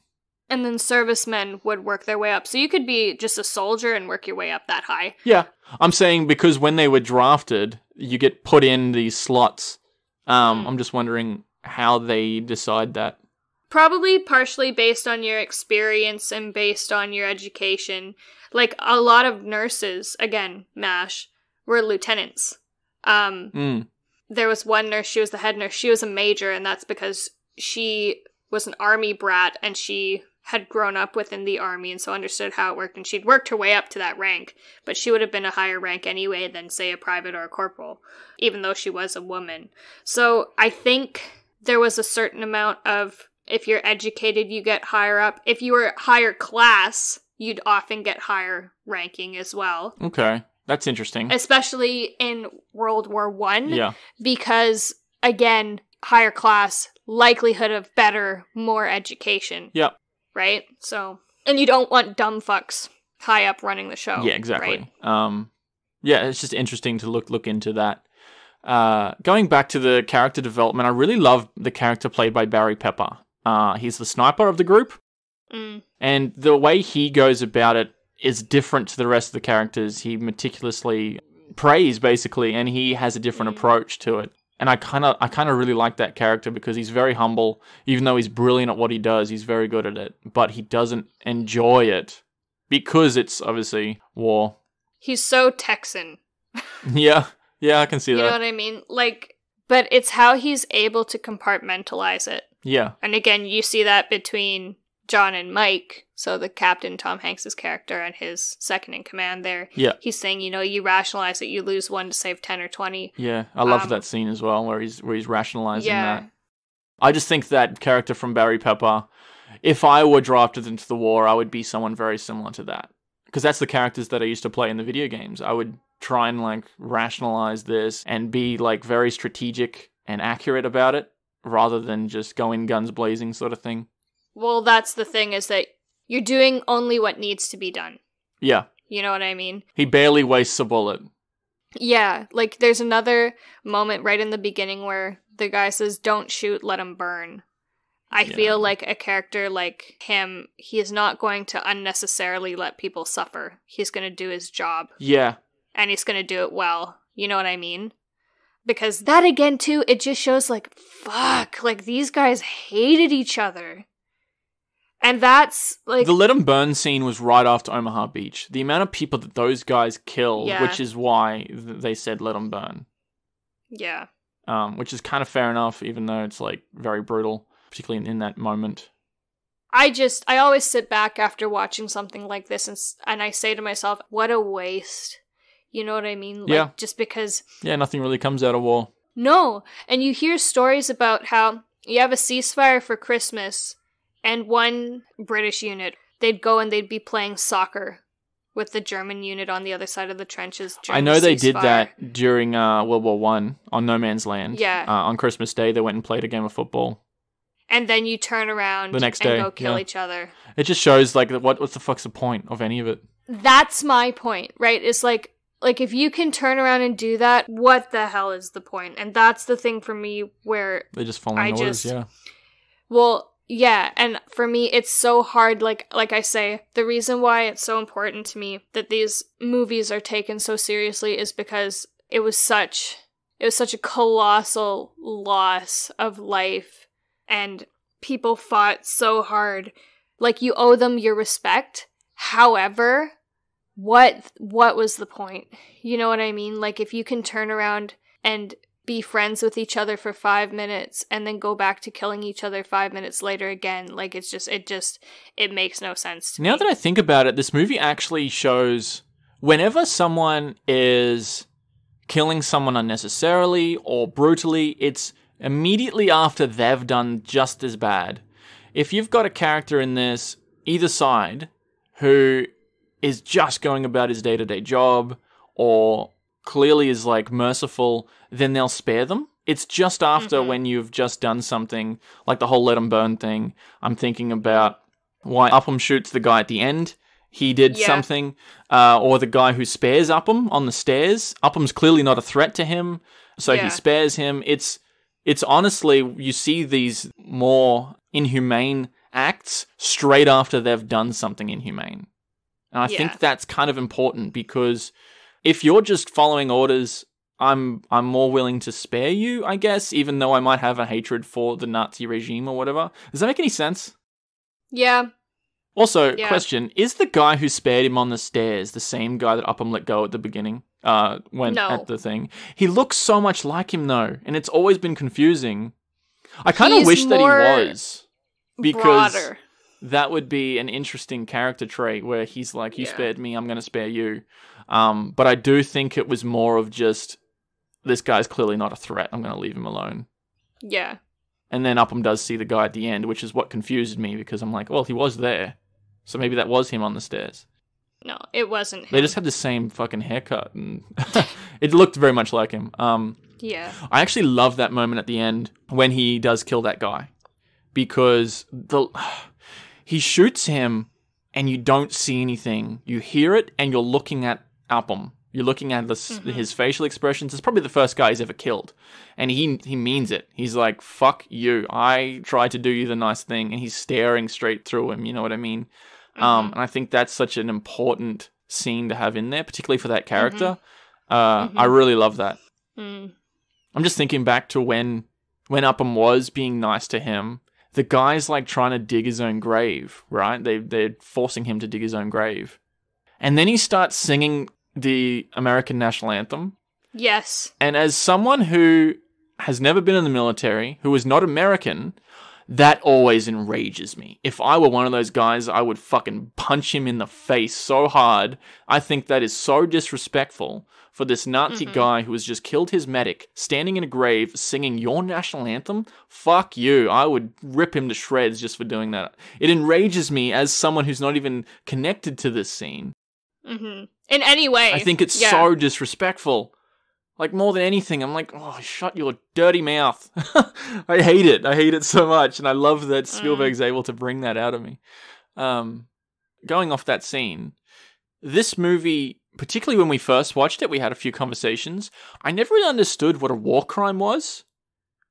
And then servicemen would work their way up. So you could be just a soldier and work your way up that high. Yeah. I'm saying because when they were drafted, you get put in these slots. Um, Hmm. I'm just wondering how they decide that. Probably partially based on your experience and based on your education. Like a lot of nurses, again, MASH, were lieutenants. Um, Mm. there was one nurse, she was the head nurse, she was a major, and that's because she was an army brat and she had grown up within the army and so understood how it worked and she'd worked her way up to that rank, but she would have been a higher rank anyway than, say, a private or a corporal, even though she was a woman. So I think there was a certain amount of if you're educated, you get higher up. If you were higher class, you'd often get higher ranking as well. Okay. That's interesting. Especially in World War One. Yeah. Because again, higher class, likelihood of better, more education. Yep. Right? So and you don't want dumb fucks high up running the show. Yeah, exactly. Right? Um, yeah, it's just interesting to look look into that. Uh, going back to the character development, I really love the character played by Barry Pepper. Uh, he's the sniper of the group, Mm. And the way he goes about it is different to the rest of the characters. He meticulously prays basically, and he has a different Mm. approach to it. And I kind of, I kind of really like that character because he's very humble. Even though he's brilliant at what he does, he's very good at it. But he doesn't enjoy it because it's obviously war. He's so Texan. Yeah, yeah, I can see that. You know what I mean? Like but it's how he's able to compartmentalize it. Yeah, And again, you see that between John and Mike, so the captain Tom Hanks's character and his second in command there. Yeah. He's saying, you know, you rationalize that you lose one to save 10 or 20. yeah, I love Um, that scene as well, where he's where he's rationalizing yeah. that. I just think that character from Barry Pepper, if I were drafted into the war, I would be someone very similar to that. Because that's the characters that I used to play in the video games. I would try and like rationalize this and be like very strategic and accurate about it rather than just go in guns blazing sort of thing. Well, that's the thing is that you're doing only what needs to be done. Yeah. You know what I mean? He barely wastes a bullet. Yeah, like there's another moment right in the beginning where the guy says, "Don't shoot, let him burn." I Yeah. feel like a character like him, he is not going to unnecessarily let people suffer. He's going to do his job Yeah. and he's going to do it well. You know what I mean? Because that again too, it just shows like fuck, like these guys hated each other. And that's like the let 'em burn scene was right after Omaha Beach. The amount of people that those guys killed, Yeah. which is why they said let 'em burn. yeah. um, which is kind of fair enough, even though it's like very brutal, particularly in, in that moment. I just I always sit back after watching something like this and and I say to myself, what a waste. You know what I mean? Like, Yeah. Just because Yeah, nothing really comes out of war. no, and you hear stories about how you have a ceasefire for Christmas and one British unit they'd go and they'd be playing soccer with the German unit on the other side of the trenches. I know the they did that during uh, World War One on No Man's Land. Yeah. Uh, on Christmas Day, they went and played a game of football. and then you turn around The next and day, go kill yeah. each other. It just shows like what what's the fuck's the point of any of it? That's my point, right? It's like like if you can turn around and do that, what the hell is the point? And that's the thing for me where They're just following I orders. just- Yeah. well, yeah, and for me it's so hard like like I say, the reason why it's so important to me that these movies are taken so seriously is because it was such it was such a colossal loss of life and people fought so hard. Like you owe them your respect. However, what what was the point? You know what I mean? Like if you can turn around and be friends with each other for 5 minutes and then go back to killing each other 5 minutes later again, like it's just it just it makes no sense to Now me. that I think about it, this movie actually shows whenever someone is killing someone unnecessarily or brutally, it's immediately after they've done just as bad. If you've got a character in this, either side, who is just going about his day to day job or clearly is like merciful, then they'll spare them. It's just after Mhm. when you've just done something like the whole let 'em burn thing. I'm thinking about why Upham shoots the guy at the end. He did Yeah. something, uh, or the guy who spares Upham on the stairs. Upham's clearly not a threat to him, so Yeah. he spares him. It's it's honestly you see these more inhumane acts straight after they've done something inhumane, and I Yeah. think that's kind of important because if you're just following orders. I'm I'm more willing to spare you, I guess, even though I might have a hatred for the Nazi regime or whatever. Does that make any sense? yeah. Also, Yeah. question: Is the guy who spared him on the stairs the same guy that Upham let go at the beginning? Uh, when No. at the thing, he looks so much like him though, and it's always been confusing. I kind of wish that he was because Broader. that would be an interesting character trait where he's like, "You Yeah. spared me, I'm going to spare you." Um, but I do think it was more of just this guy's clearly not a threat. I'm going to leave him alone. Yeah. And then Upham does see the guy at the end, which is what confused me because I'm like, well, he was there. So maybe that was him on the stairs. No, it wasn't. They just had the same fucking haircut and it looked very much like him. Um yeah. I actually love that moment at the end when he does kill that guy because the he shoots him and you don't see anything. You hear it and you're looking at Upham. You're looking at this, his facial expressions. It's probably the first guy he's ever killed, and he he means it. He's like, "Fuck you! I tried to do you the nice thing," and he's staring straight through him. You know what I mean? Um, and I think that's such an important scene to have in there, particularly for that character. Uh, I really love that. Mm. I'm just thinking back to when when Upham was being nice to him. The guy's like trying to dig his own grave, right? They they're forcing him to dig his own grave, and then he starts singing the American national anthem. Yes. And as someone who has never been in the military, who is not American, that always enrages me. If I were one of those guys, I would fucking punch him in the face so hard. I think that is so disrespectful for this Nazi guy who has just killed his medic, standing in a grave, singing your national anthem. Fuck you. I would rip him to shreds just for doing that. It enrages me as someone who's not even connected to this scene. hmm In any way. I think it's yeah. so disrespectful. Like more than anything, I'm like, oh, shut your dirty mouth. I hate it. I hate it so much, and I love that Spielberg's able to bring that out of me. Um, going off that scene, this movie, particularly when we first watched it, we had a few conversations. I never really understood what a war crime was.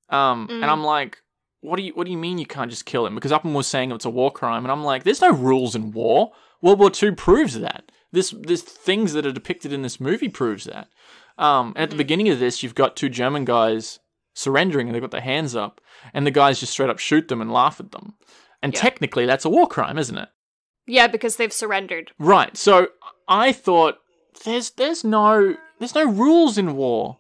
Um, and Mm. I'm like, what do you what do you mean you can't just kill him? Because Upham was saying it's a war crime, and I'm like, there's no rules in war. World War II proves that. This this things that are depicted in this movie proves that. Um, and at the beginning of this, you've got two German guys surrendering, and they've got their hands up, and the guys just straight up shoot them and laugh at them. And Yeah. technically, that's a war crime, isn't it? Yeah, because they've surrendered. Right. So I thought there's there's no there's no rules in war.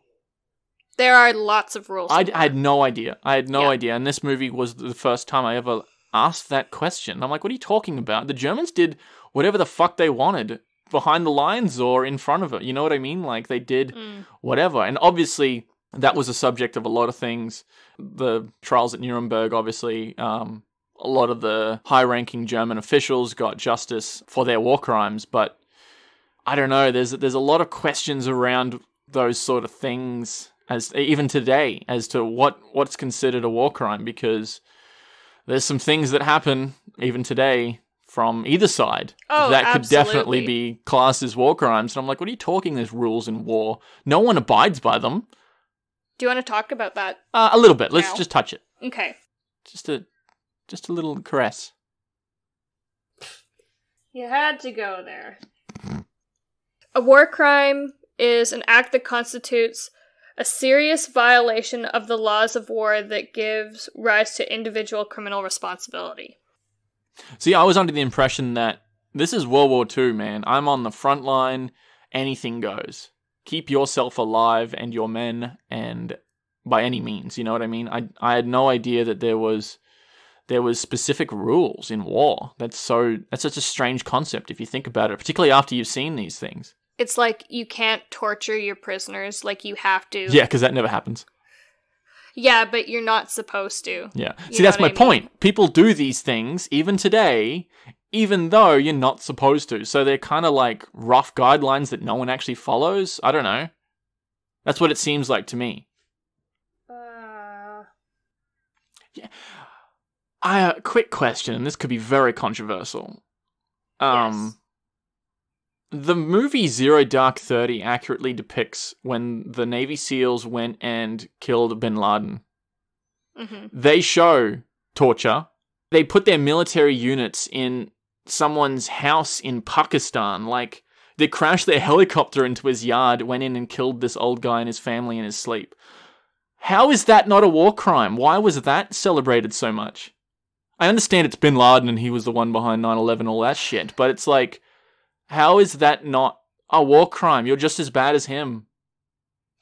There are lots of rules. I, I had no idea. I had no Yeah. idea. And this movie was the first time I ever asked that question. I'm like, what are you talking about? The Germans did whatever the fuck they wanted behind the lines or in front of it. You know what I mean? Like they did Mm. whatever. And obviously, that was a subject of a lot of things. The trials at Nuremberg, obviously, um, a lot of the high ranking German officials got justice for their war crimes. But I don't know. There's there's a lot of questions around those sort of things as even today as to what what's considered a war crime because there's some things that happen even today from either side Oh, that could definitely be classed as war crimes. And I'm like, what are you talking? There's rules in war. No one abides by them. Do you want to talk about that? Uh, a little bit. Let's just touch it. Okay. Just a just a little caress. You had to go there. A war crime is an act that constitutes a serious violation of the laws of war that gives rise to individual criminal responsibility. See, I was under the impression that this is World War II, man. I'm on the front line. Anything goes. Keep yourself alive and your men, and by any means, you know what I mean. I I had no idea that there was there was specific rules in war. That's so that's such a strange concept if you think about it, particularly after you've seen these things. It's like you can't torture your prisoners like you have to. Yeah, because that never happens. Yeah, but you're not supposed to. Yeah. You See, know that's my what I mean? point. People do these things even today, even though you're not supposed to. So they're kind of like rough guidelines that no one actually follows. I don't know. That's what it seems like to me. Uh, I uh, quick question, and this could be very controversial. Um, the movie Zero Dark Thirty accurately depicts when the Navy SEALs went and killed Bin Laden. mhm. they show torture. They put their military units in someone's house in Pakistan. Like, they crashed their helicopter into his yard, went in and killed this old guy and his family in his sleep. How is that not a war crime? Why was that celebrated so much? I understand it's bin Laden and he was the one behind 9 11, all that shit, but it's like, how is that not a war crime? You're just as bad as him.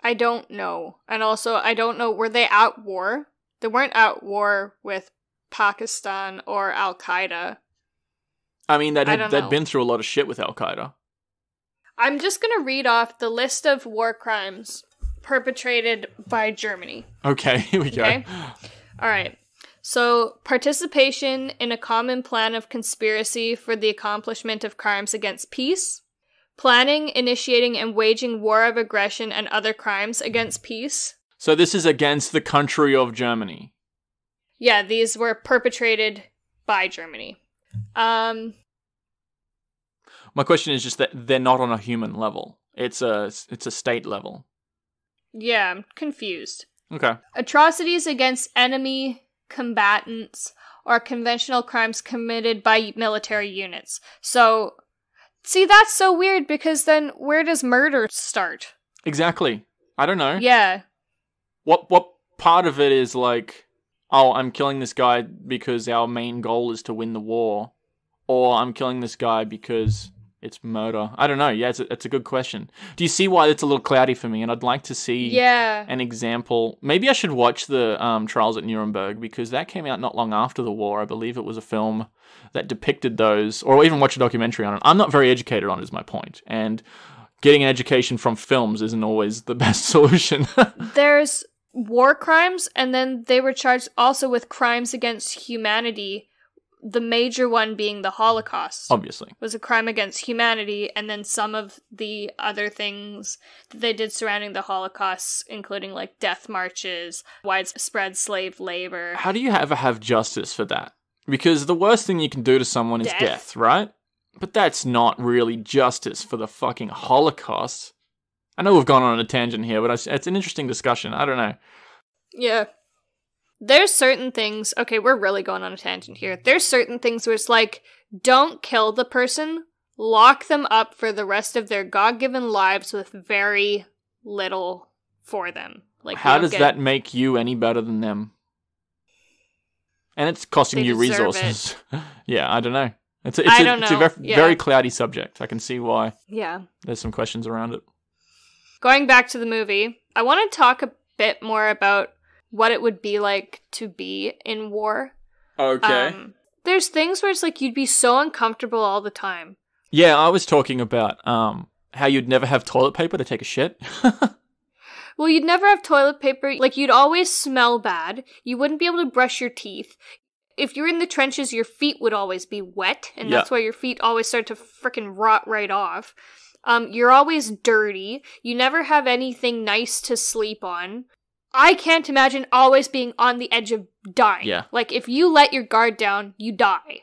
I don't know. And also, I don't know. Were they at war? They weren't at war with Pakistan or Al Qaeda. I mean, they'd, I they'd been through a lot of shit with Al Qaeda. I'm just going to read off the list of war crimes perpetrated by Germany. Okay, here we go. Okay. All right. So, participation in a common plan of conspiracy for the accomplishment of crimes against peace, planning, initiating, and waging war of aggression and other crimes against peace. So this is against the country of Germany. Yeah, these were perpetrated by Germany. Um, My question is just that they're not on a human level. It's a it's a state level. yeah, I'm confused. Okay. Atrocities against enemy combatants or conventional crimes committed by military units. So, see, that's so weird because then where does murder start? Exactly. I don't know. Yeah. What what part of it is like, oh, I'm killing this guy because our main goal is to win the war, or I'm killing this guy because it's murder. I don't know. Yeah, it's a, it's a good question. Do you see why it's a little cloudy for me? And I'd like to see Yeah. an example. Maybe I should watch the um, trials at Nuremberg because that came out not long after the war. I believe it was a film that depicted those, or even watch a documentary on it. I'm not very educated on it, is my point. point, and getting an education from films isn't always the best solution. There's war crimes, and then they were charged also with crimes against humanity. The major one being the Holocaust. Obviously, was a crime against humanity, and then some of the other things that they did surrounding the Holocaust, including like death marches, widespread slave labor. how do you ever have justice for that? Because the worst thing you can do to someone is Death. death, right? But that's not really justice for the fucking Holocaust. I know we've gone on a tangent here, but it's an interesting discussion. I don't know. Yeah. There's certain things, okay, we're really going on a tangent here. There's certain things where it's like, don't kill the person, lock them up for the rest of their God given lives with very little for them. Like, How does get- that make you any better than them? And it's costing They you resources. yeah, I don't know. It's a, it's I a, don't it's a Yeah. very cloudy subject. I can see why Yeah. there's some questions around it. Going back to the movie, I want to talk a bit more about what it would be like to be in war. Um, there's things where it's like you'd be so uncomfortable all the time. yeah, I was talking about um how you'd never have toilet paper to take a shit. Well, you'd never have toilet paper. Like, you'd always smell bad. You wouldn't be able to brush your teeth. If you're in the trenches, your feet would always be wet, and Yeah. that's why your feet always start to freaking rot right off. Um, you're always dirty. You never have anything nice to sleep on. I can't imagine always being on the edge of dying. Yeah. Like, if you let your guard down, you die.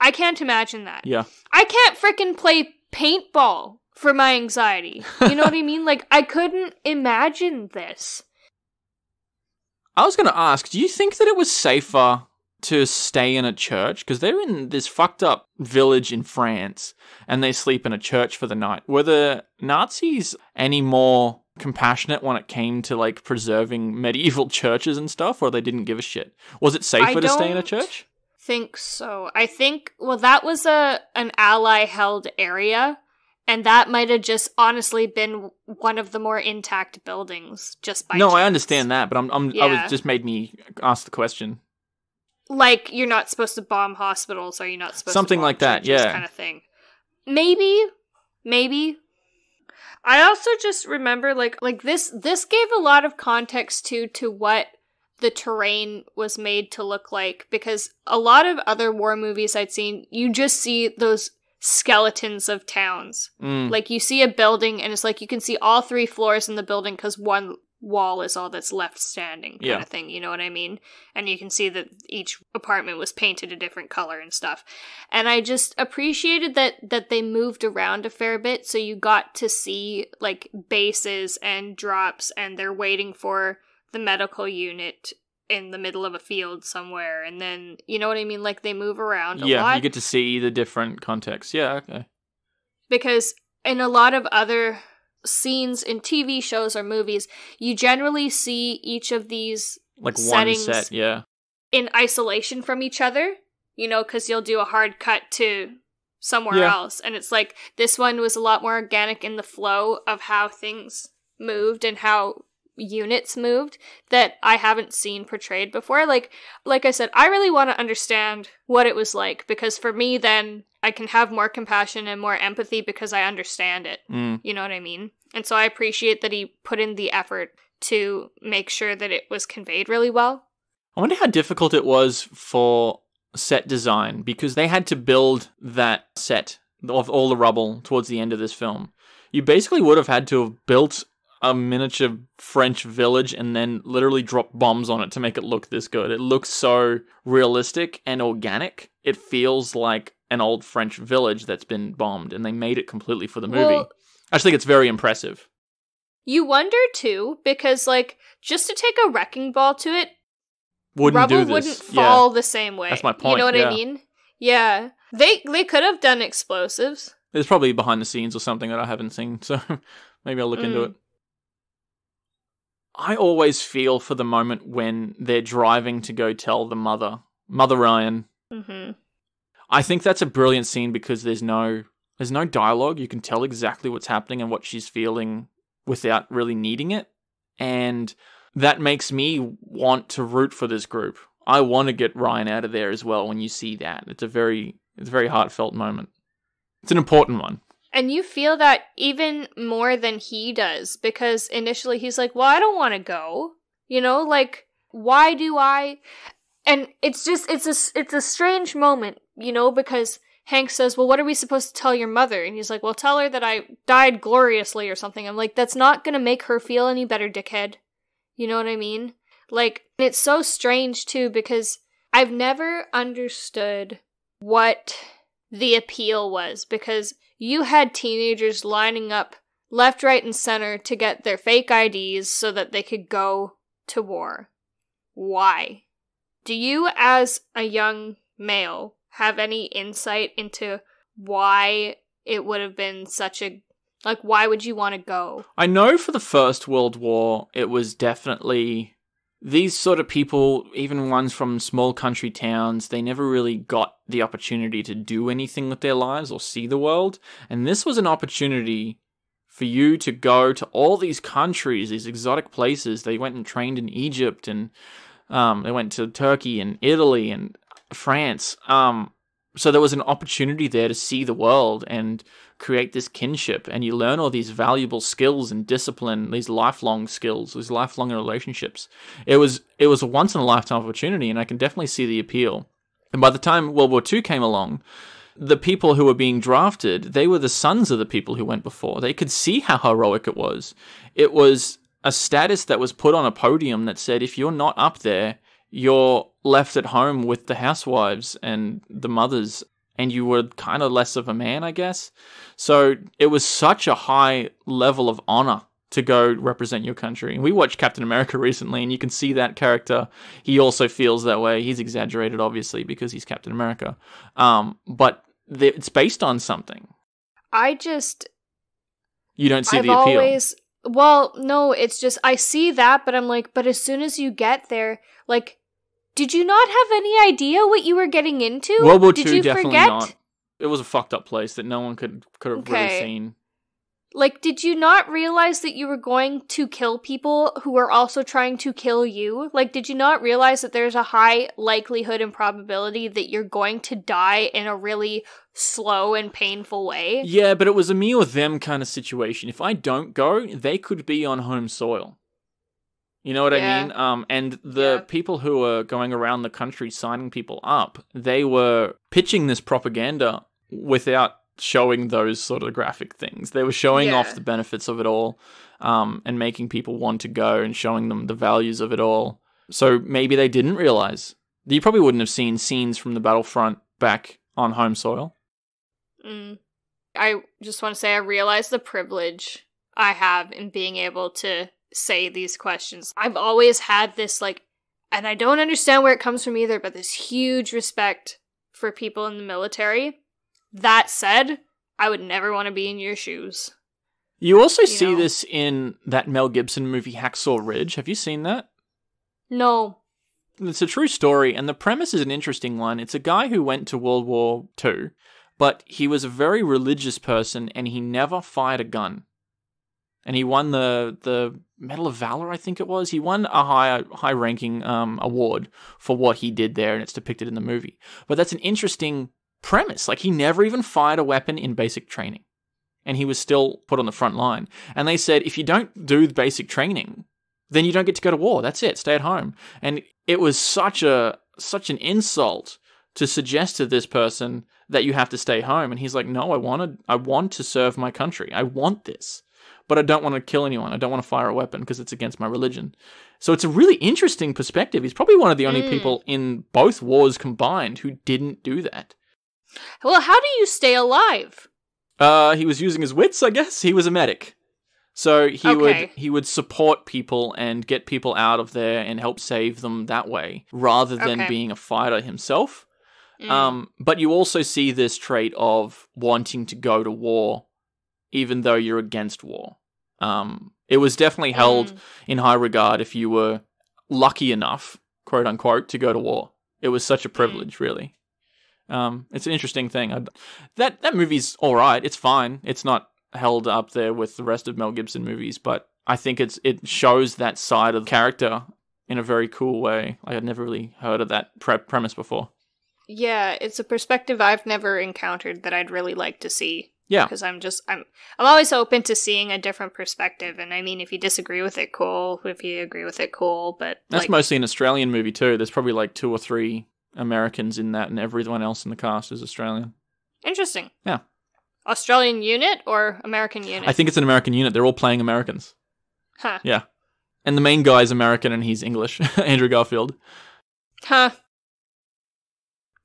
I can't imagine that. yeah. I can't frickin' play paintball for my anxiety. You know what I mean? Like, I couldn't imagine this. I was going to ask, do you think that it was safer to stay in a church? Because they're in this fucked up village in France and they sleep in a church for the night. Were the Nazis any more compassionate when it came to like preserving medieval churches and stuff, or they didn't give a shit? Was it safer to stay in a church? Think so. I think well that was a an ally held area and that might have just honestly been one of the more intact buildings just by no, I understand that, but I'm, I'm I was just made me ask the question. Like you're not supposed to bomb hospitals or you're not supposed Something to bomb like that, yeah. kind of thing. Maybe maybe I also just remember like like this this gave a lot of context to to what the terrain was made to look like because a lot of other war movies I'd seen you just see those skeletons of towns. Mm, Like you see a building and it's like you can see all three floors in the building cuz one wall is all that's left standing kind Yeah. of thing, you know what I mean? And you can see that each apartment was painted a different color and stuff. And I just appreciated that that they moved around a fair bit so you got to see like bases and drops and they're waiting for the medical unit in the middle of a field somewhere and then you know what I mean like they move around a yeah, lot you get to see the different contexts. Yeah, okay. because in a lot of other scenes in TV shows or movies, you generally see each of these Like Settings. one set, yeah. in isolation from each other, you know, because you'll do a hard cut to somewhere Yeah. else. And it's like this one was a lot more organic in the flow of how things moved and how units moved that I haven't seen portrayed before. Like like I said, I really want to understand what it was like because for me then I can have more compassion and more empathy because I understand it. Mm. You know what I mean? And so I appreciate that he put in the effort to make sure that it was conveyed really well. I wonder how difficult it was for set design because they had to build that set of all the rubble towards the end of this film. You basically would have had to have built a miniature French village and then literally drop bombs on it to make it look this good. It looks so realistic and organic. It feels like an old French village that's been bombed, and they made it completely for the movie. Well- I just think it's very impressive. You wonder too, because like just to take a wrecking ball to it, Wouldn't rubble do this. wouldn't fall Yeah. the same way. That's my point. You know what yeah. I mean? Yeah. They they could have done explosives. There's probably behind the scenes or something that I haven't seen, so maybe I'll look into Mm. it. I always feel for the moment when they're driving to go tell the mother, Mother Ryan. Mm-hmm. I think that's a brilliant scene because there's no there's no dialogue. You can tell exactly what's happening and what she's feeling without really needing it. And that makes me want to root for this group. I want to get Ryan out of there as well when you see that. It's a very it's a very heartfelt moment. It's an important one. And you feel that even more than he does because initially he's like, "Well, I don't want to go." You know, like why do I And it's just it's a it's a strange moment, you know, because Hank says, "Well, what are we supposed to tell your mother?" And he's like, "Well, tell her that I died gloriously or something." I'm like, "That's not going to make her feel any better, dickhead." You know what I mean? Like it's so strange too because I've never understood what the appeal was because you had teenagers lining up left, right, and center to get their fake IDs so that they could go to war. Why? Do you, as a young male, have any insight into why it would have been such a. Like, why would you want to go? I know for the First World War, it was definitely these sort of people, even ones from small country towns, they never really got the opportunity to do anything with their lives or see the world. And this was an opportunity for you to go to all these countries, these exotic places. They went and trained in Egypt and um, they went to Turkey and Italy and France. Um, so there was an opportunity there to see the world and create this kinship. And you learn all these valuable skills and discipline these lifelong skills these lifelong relationships. It was it was a once in a lifetime opportunity and i can definitely see the appeal. And by the time world war ii came along the people who were being drafted they were the sons of the people who went before. They could see how heroic it was. It was a status that was put on a podium that said if you're not up there you're left at home with the housewives and the mothers and you were kind of less of a man, I guess. So it was such a high level of honor to go represent your country. And we watched Captain America recently, and you can see that character. He also feels that way. He's exaggerated, obviously, because he's Captain America. Um, but it's based on something. I just. You don't see I've the appeal. always. Well, no, it's just. I see that, but I'm like, but as soon as you get there, like. Did you not have any idea what you were getting into? World War Did II you definitely forget? not. It was a fucked up place that no one could could have really seen. Like, did you not realize that you were going to kill people who were also trying to kill you? Like, did you not realize that there's a high likelihood and probability that you're going to die in a really slow and painful way? Yeah, but it was a me or them kind of situation. If I don't go, they could be on home soil. You know what I mean? Um, and the Yeah. people who were going around the country signing people up, they were pitching this propaganda without showing those sort of graphic things. They were showing Yeah. off the benefits of it all, um, and making people want to go and showing them the values of it all. So maybe they didn't realize. You probably wouldn't have seen scenes from the battlefront back on home soil. Mm. I just want to say I realize the privilege I have in being able to say these questions. I've always had this, like, and I don't understand where it comes from either, but this huge respect for people in the military. That said, I would never want to be in your shoes. You also You see know? this in that Mel Gibson movie Hacksaw Ridge. Have you seen that? No. It's a true story, and the premise is an interesting one. It's a guy who went to World War II, but he was a very religious person and he never fired a gun. And he won the the Medal of Valor, I think it was. He won a high high ranking um, award for what he did there, and it's depicted in the movie. But that's an interesting premise. Like he never even fired a weapon in basic training, and he was still put on the front line. And they said if you don't do the basic training, then you don't get to go to war. That's it. Stay at home. And it was such a such an insult to suggest to this person that you have to stay home. And he's like, no, I want to, I want to serve my country. I want this, but I don't want to kill anyone. I don't want to fire a weapon because it's against my religion. So it's a really interesting perspective. He's probably one of the only Mm. people in both wars combined who didn't do that. Well, how do you stay alive? Uh, he was using his wits, I guess. He was a medic. So he Okay. would he would support people and get people out of there and help save them that way, rather than Okay. being a fighter himself. Mm. Um, but you also see this trait of wanting to go to war, even though you're against war. Um, it was definitely held Mm. in high regard if you were lucky enough, quote unquote, to go to war. It was such a privilege, really. Um, it's an interesting thing. I, that that movie's all right. It's fine. It's not held up there with the rest of Mel Gibson movies, but I think it's it shows that side of the character in a very cool way. Like I'd never really heard of that pre- premise before. Yeah, it's a perspective I've never encountered that I'd really like to see. Yeah. because I'm just I'm I'm always open to seeing a different perspective, and I mean, if you disagree with it, cool. If you agree with it, cool. But That's like, mostly an Australian movie too. There's probably like two or three Americans in that, and everyone else in the cast is Australian. interesting. Yeah. Australian unit or American unit? I think it's an American unit. They're all playing Americans. Huh. Yeah. And the main guy is American and he's English. Andrew Garfield. Huh.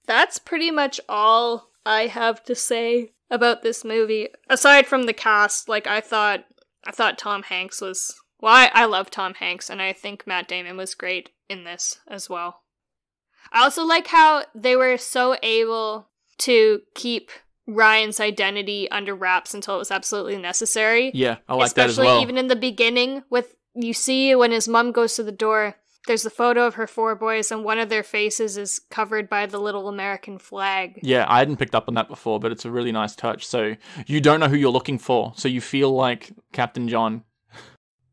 That's pretty much all I have to say about this movie. Aside from the cast, like I thought I thought Tom Hanks was well, I, I love Tom Hanks and I think Matt Damon was great in this as well. I also like how they were so able to keep Ryan's identity under wraps until it was absolutely necessary. Yeah, I like that as Especially well. even in the beginning with you see when his mom goes to the door, there's a photo of her four boys and one of their faces is covered by the little American flag. yeah, I hadn't picked up on that before, but it's a really nice touch. So you don't know who you're looking for, so you feel like Captain John.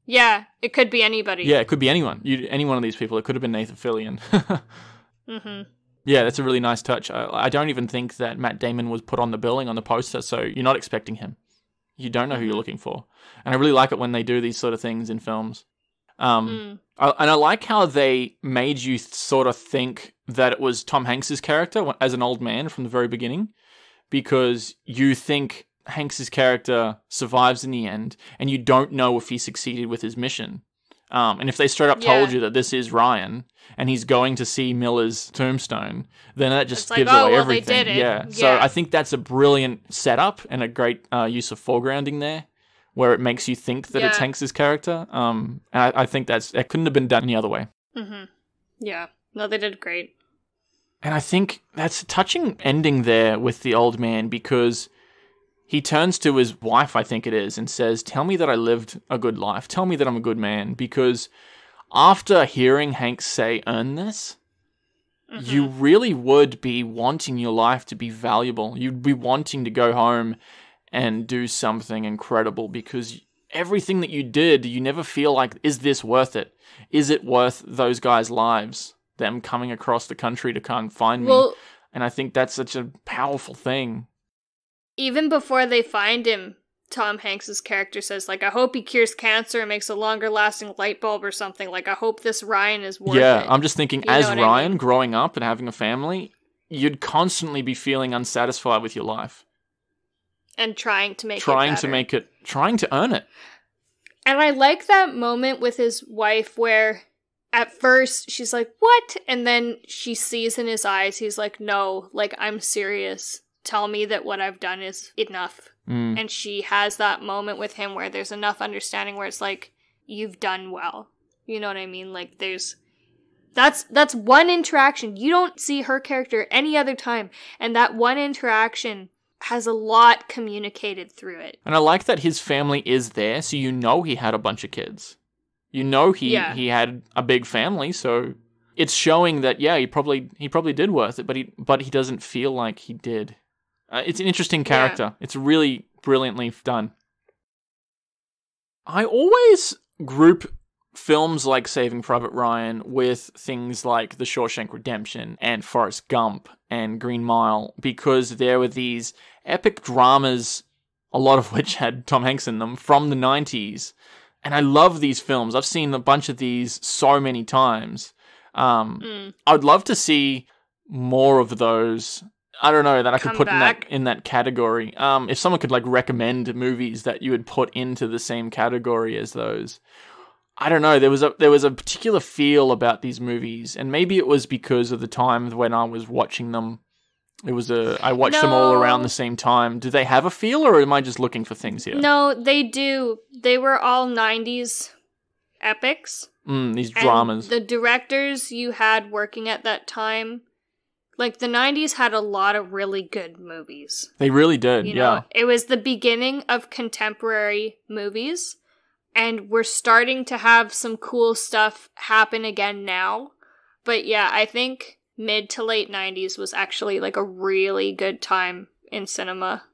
Yeah, it could be anybody. Yeah, it could be anyone. You, any one of these people. It could have been Nathan Fillion. hmm yeah, that's a really nice touch. I, I don't even think that Matt Damon was put on the billing on the poster, so you're not expecting him. You don't know who you're looking for, and I really like it when they do these sort of things in films. Um, Mm. I, and I like how they made you sort of think that it was Tom Hanks's character as an old man from the very beginning, because you think Hanks's character survives in the end, and you don't know if he succeeded with his mission. Um, and if they straight up told you that this is Ryan and he's going to see Miller's tombstone, then that just It's like, gives oh, away well, everything. did it. Yeah. So I think that's a brilliant setup and a great uh, use of foregrounding there, where it makes you think that it's Yeah. Hanks's character. Um, and I, I think that's it couldn't have been done any other way. hmm Yeah. No, they did great. And I think that's a touching ending there with the old man because he turns to his wife, I think it is, and says, Tell me that I lived a good life. Tell me that I'm a good man. Because after hearing Hank say, Earn this, mm-hmm. you really would be wanting your life to be valuable. You'd be wanting to go home and do something incredible because everything that you did, you never feel like, is this worth it? Is it worth those guys' lives? Them coming across the country to come find me. And I think that's such a powerful thing. Even before they find him, Tom Hanks's character says, like, I hope he cures cancer and makes a longer lasting light bulb or something. Like, I hope this Ryan is worth yeah, it. I'm just thinking, You as what I Ryan, mean? growing up and having a family, you'd constantly be feeling unsatisfied with your life, and trying to make trying it to make it, trying to earn it. And I like that moment with his wife where at first she's like, What? And then she sees in his eyes, he's like, No, like, I'm serious. Tell me that what I've done is enough. Mm. And she has that moment with him where there's enough understanding where it's like, You've done well. You know what I mean? Like, there's. That's that's one interaction. You don't see her character any other time, and that one interaction has a lot communicated through it. And I like that his family is there, so you know he had a bunch of kids. You know he Yeah. he had a big family, so it's showing that yeah, he probably he probably did worth it, but he but he doesn't feel like he did. Uh, it's an interesting Yeah. character. It's really brilliantly done. I always group films like Saving Private Ryan with things like The Shawshank Redemption and Forrest Gump and Green Mile because there were these epic dramas, a lot of which had Tom Hanks in them from the 90s. And I love these films. I've seen a bunch of these so many times. Um, Mm. I'd love to see more of those. I don't know that I could put in that in that category. Um, if someone could like recommend movies that you would put into the same category as those, I don't know. There was a there was a particular feel about these movies, and maybe it was because of the time when I was watching them. It was a I watched them all around the same time. Do they have a feel, or am I just looking for things here? No, they do. They were all 90s epics. Mm, these dramas. the directors you had working at that time, like the 90s had a lot of really good movies. they really did. You yeah. know, it was the beginning of contemporary movies, and we're starting to have some cool stuff happen again now. But yeah, I think mid to late 90s was actually like a really good time in cinema.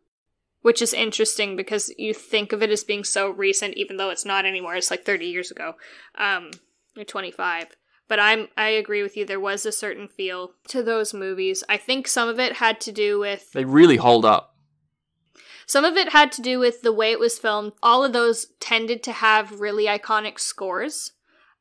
Which is interesting because you think of it as being so recent, even though it's not anymore. It's like 30 years ago, um, or 25. But I'm I agree with you. There was a certain feel to those movies. I think some of it had to do with They really hold up. some of it had to do with the way it was filmed. All of those tended to have really iconic scores,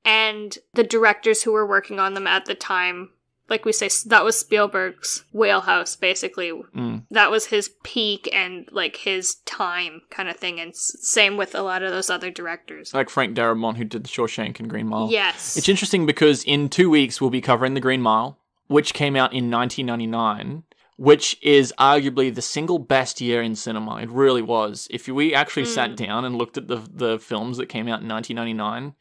and the directors who were working on them at the time, like we say, that was Spielberg's wheelhouse, basically. Mm. That was his peak and like his time kind of thing. And s- same with a lot of those other directors. Like Frank Darabont, who did Shawshank and Green Mile. Yes. It's interesting because in two weeks we'll be covering The Green Mile, which came out in 1999, which is arguably the single best year in cinema. It really was. If we actually sat down and looked at the the films that came out in 1999,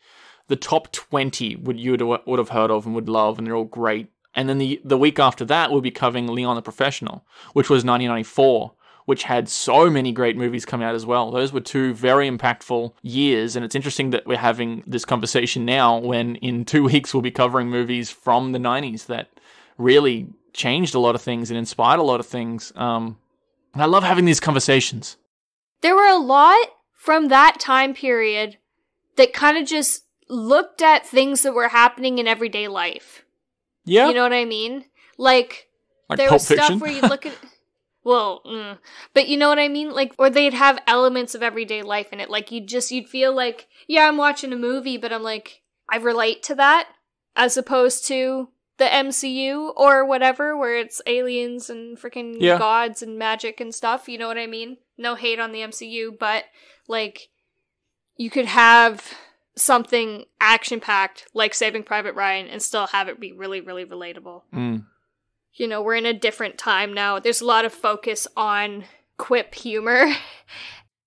the top 20 would you would have heard of and would love, and they're all great. And then the the week after that, we'll be covering Leon the Professional, which was 1994 which had so many great movies come out as well. Those were two very impactful years, and it's interesting that we're having this conversation now when in two weeks we'll be covering movies from the 90s that really changed a lot of things and inspired a lot of things. Um, and I love having these conversations. there were a lot from that time period that kind of just looked at things that were happening in everyday life. Yeah, You know what I mean? Like like there Pulp was Fiction. stuff where you look at well mm, but you know what i mean like or they'd have elements of everyday life in it like you'd just you'd feel like yeah i'm watching a movie but i'm like i relate to that as opposed to the mcu or whatever where it's aliens and freaking Yeah. gods and magic and stuff you know what i mean no hate on the mcu but like you could have something action packed like saving private ryan and still have it be really really relatable Mm. you know, we're in a different time now. There's a lot of focus on quip humor.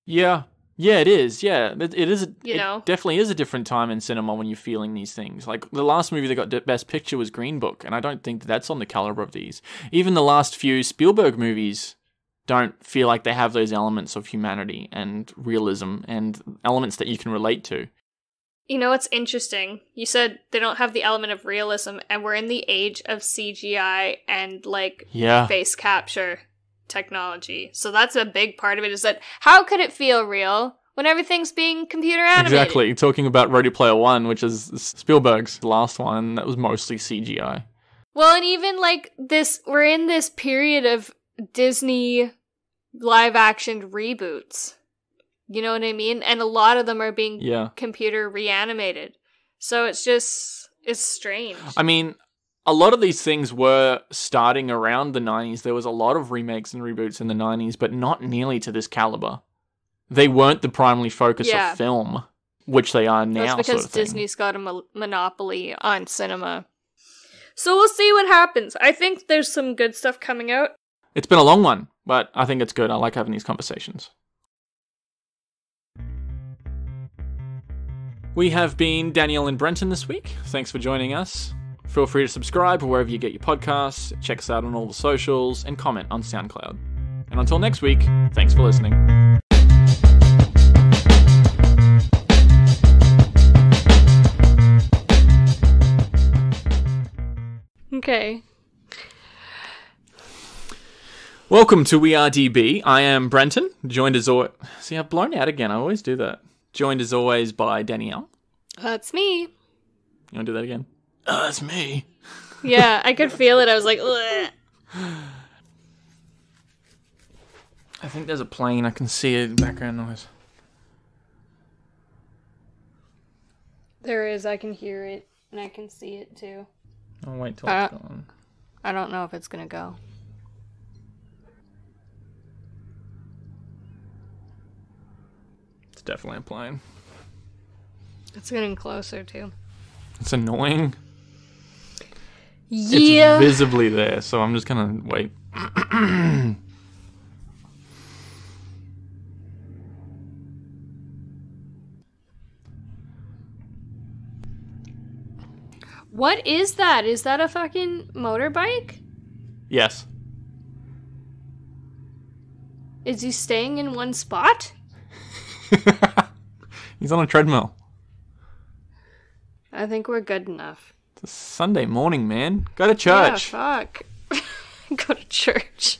Yeah, yeah, it is. Yeah, it, it is. A, You it know? definitely is a different time in cinema when you're feeling these things. Like the last movie that got Best Picture was Green Book, and I don't think that's on the caliber of these. Even the last few Spielberg movies don't feel like they have those elements of humanity and realism and elements that you can relate to. You know what's interesting? You said they don't have the element of realism, and we're in the age of CGI and like Yeah, face capture technology. So that's a big part of it is that how could it feel real when everything's being computer animated? exactly. Talking about Ready Player One, which is Spielberg's last one, that was mostly CGI. Well, and even like this, we're in this period of Disney live action reboots. You know what I mean? And a lot of them are being Yeah. computer reanimated. So it's just, it's strange. I mean, a lot of these things were starting around the 90s. There was a lot of remakes and reboots in the 90s, but not nearly to this caliber. They weren't the primary focus Yeah. of film, which they are now. That's because sort of. Disney's got a mo- monopoly on cinema. So we'll see what happens. I think there's some good stuff coming out. It's been a long one, but I think it's good. I like having these conversations. We have been Danielle and Brenton this week. Thanks for joining us. Feel free to subscribe wherever you get your podcasts, check us out on all the socials, and comment on SoundCloud. And until next week, thanks for listening. Okay. Welcome to We Are DB. I am Brenton, joined as always. See, I've blown out again. I always do that. Joined as always by Danielle. That's me. You want to do that again? Oh, that's me. Yeah, I could feel it. I was like, Ugh. I think there's a plane. I can see it background noise. There is. I can hear it and I can see it too. I'll wait till Uh, it's gone. I don't know if it's gonna go. Definitely plane. It's getting closer too. It's annoying. Yeah. It's visibly there, so I'm just gonna wait. what is that? Is that a fucking motorbike? Yes. Is he staying in one spot? He's on a treadmill. I think we're good enough. It's a Sunday morning, man. Go to church. Yeah, fuck. Go to church.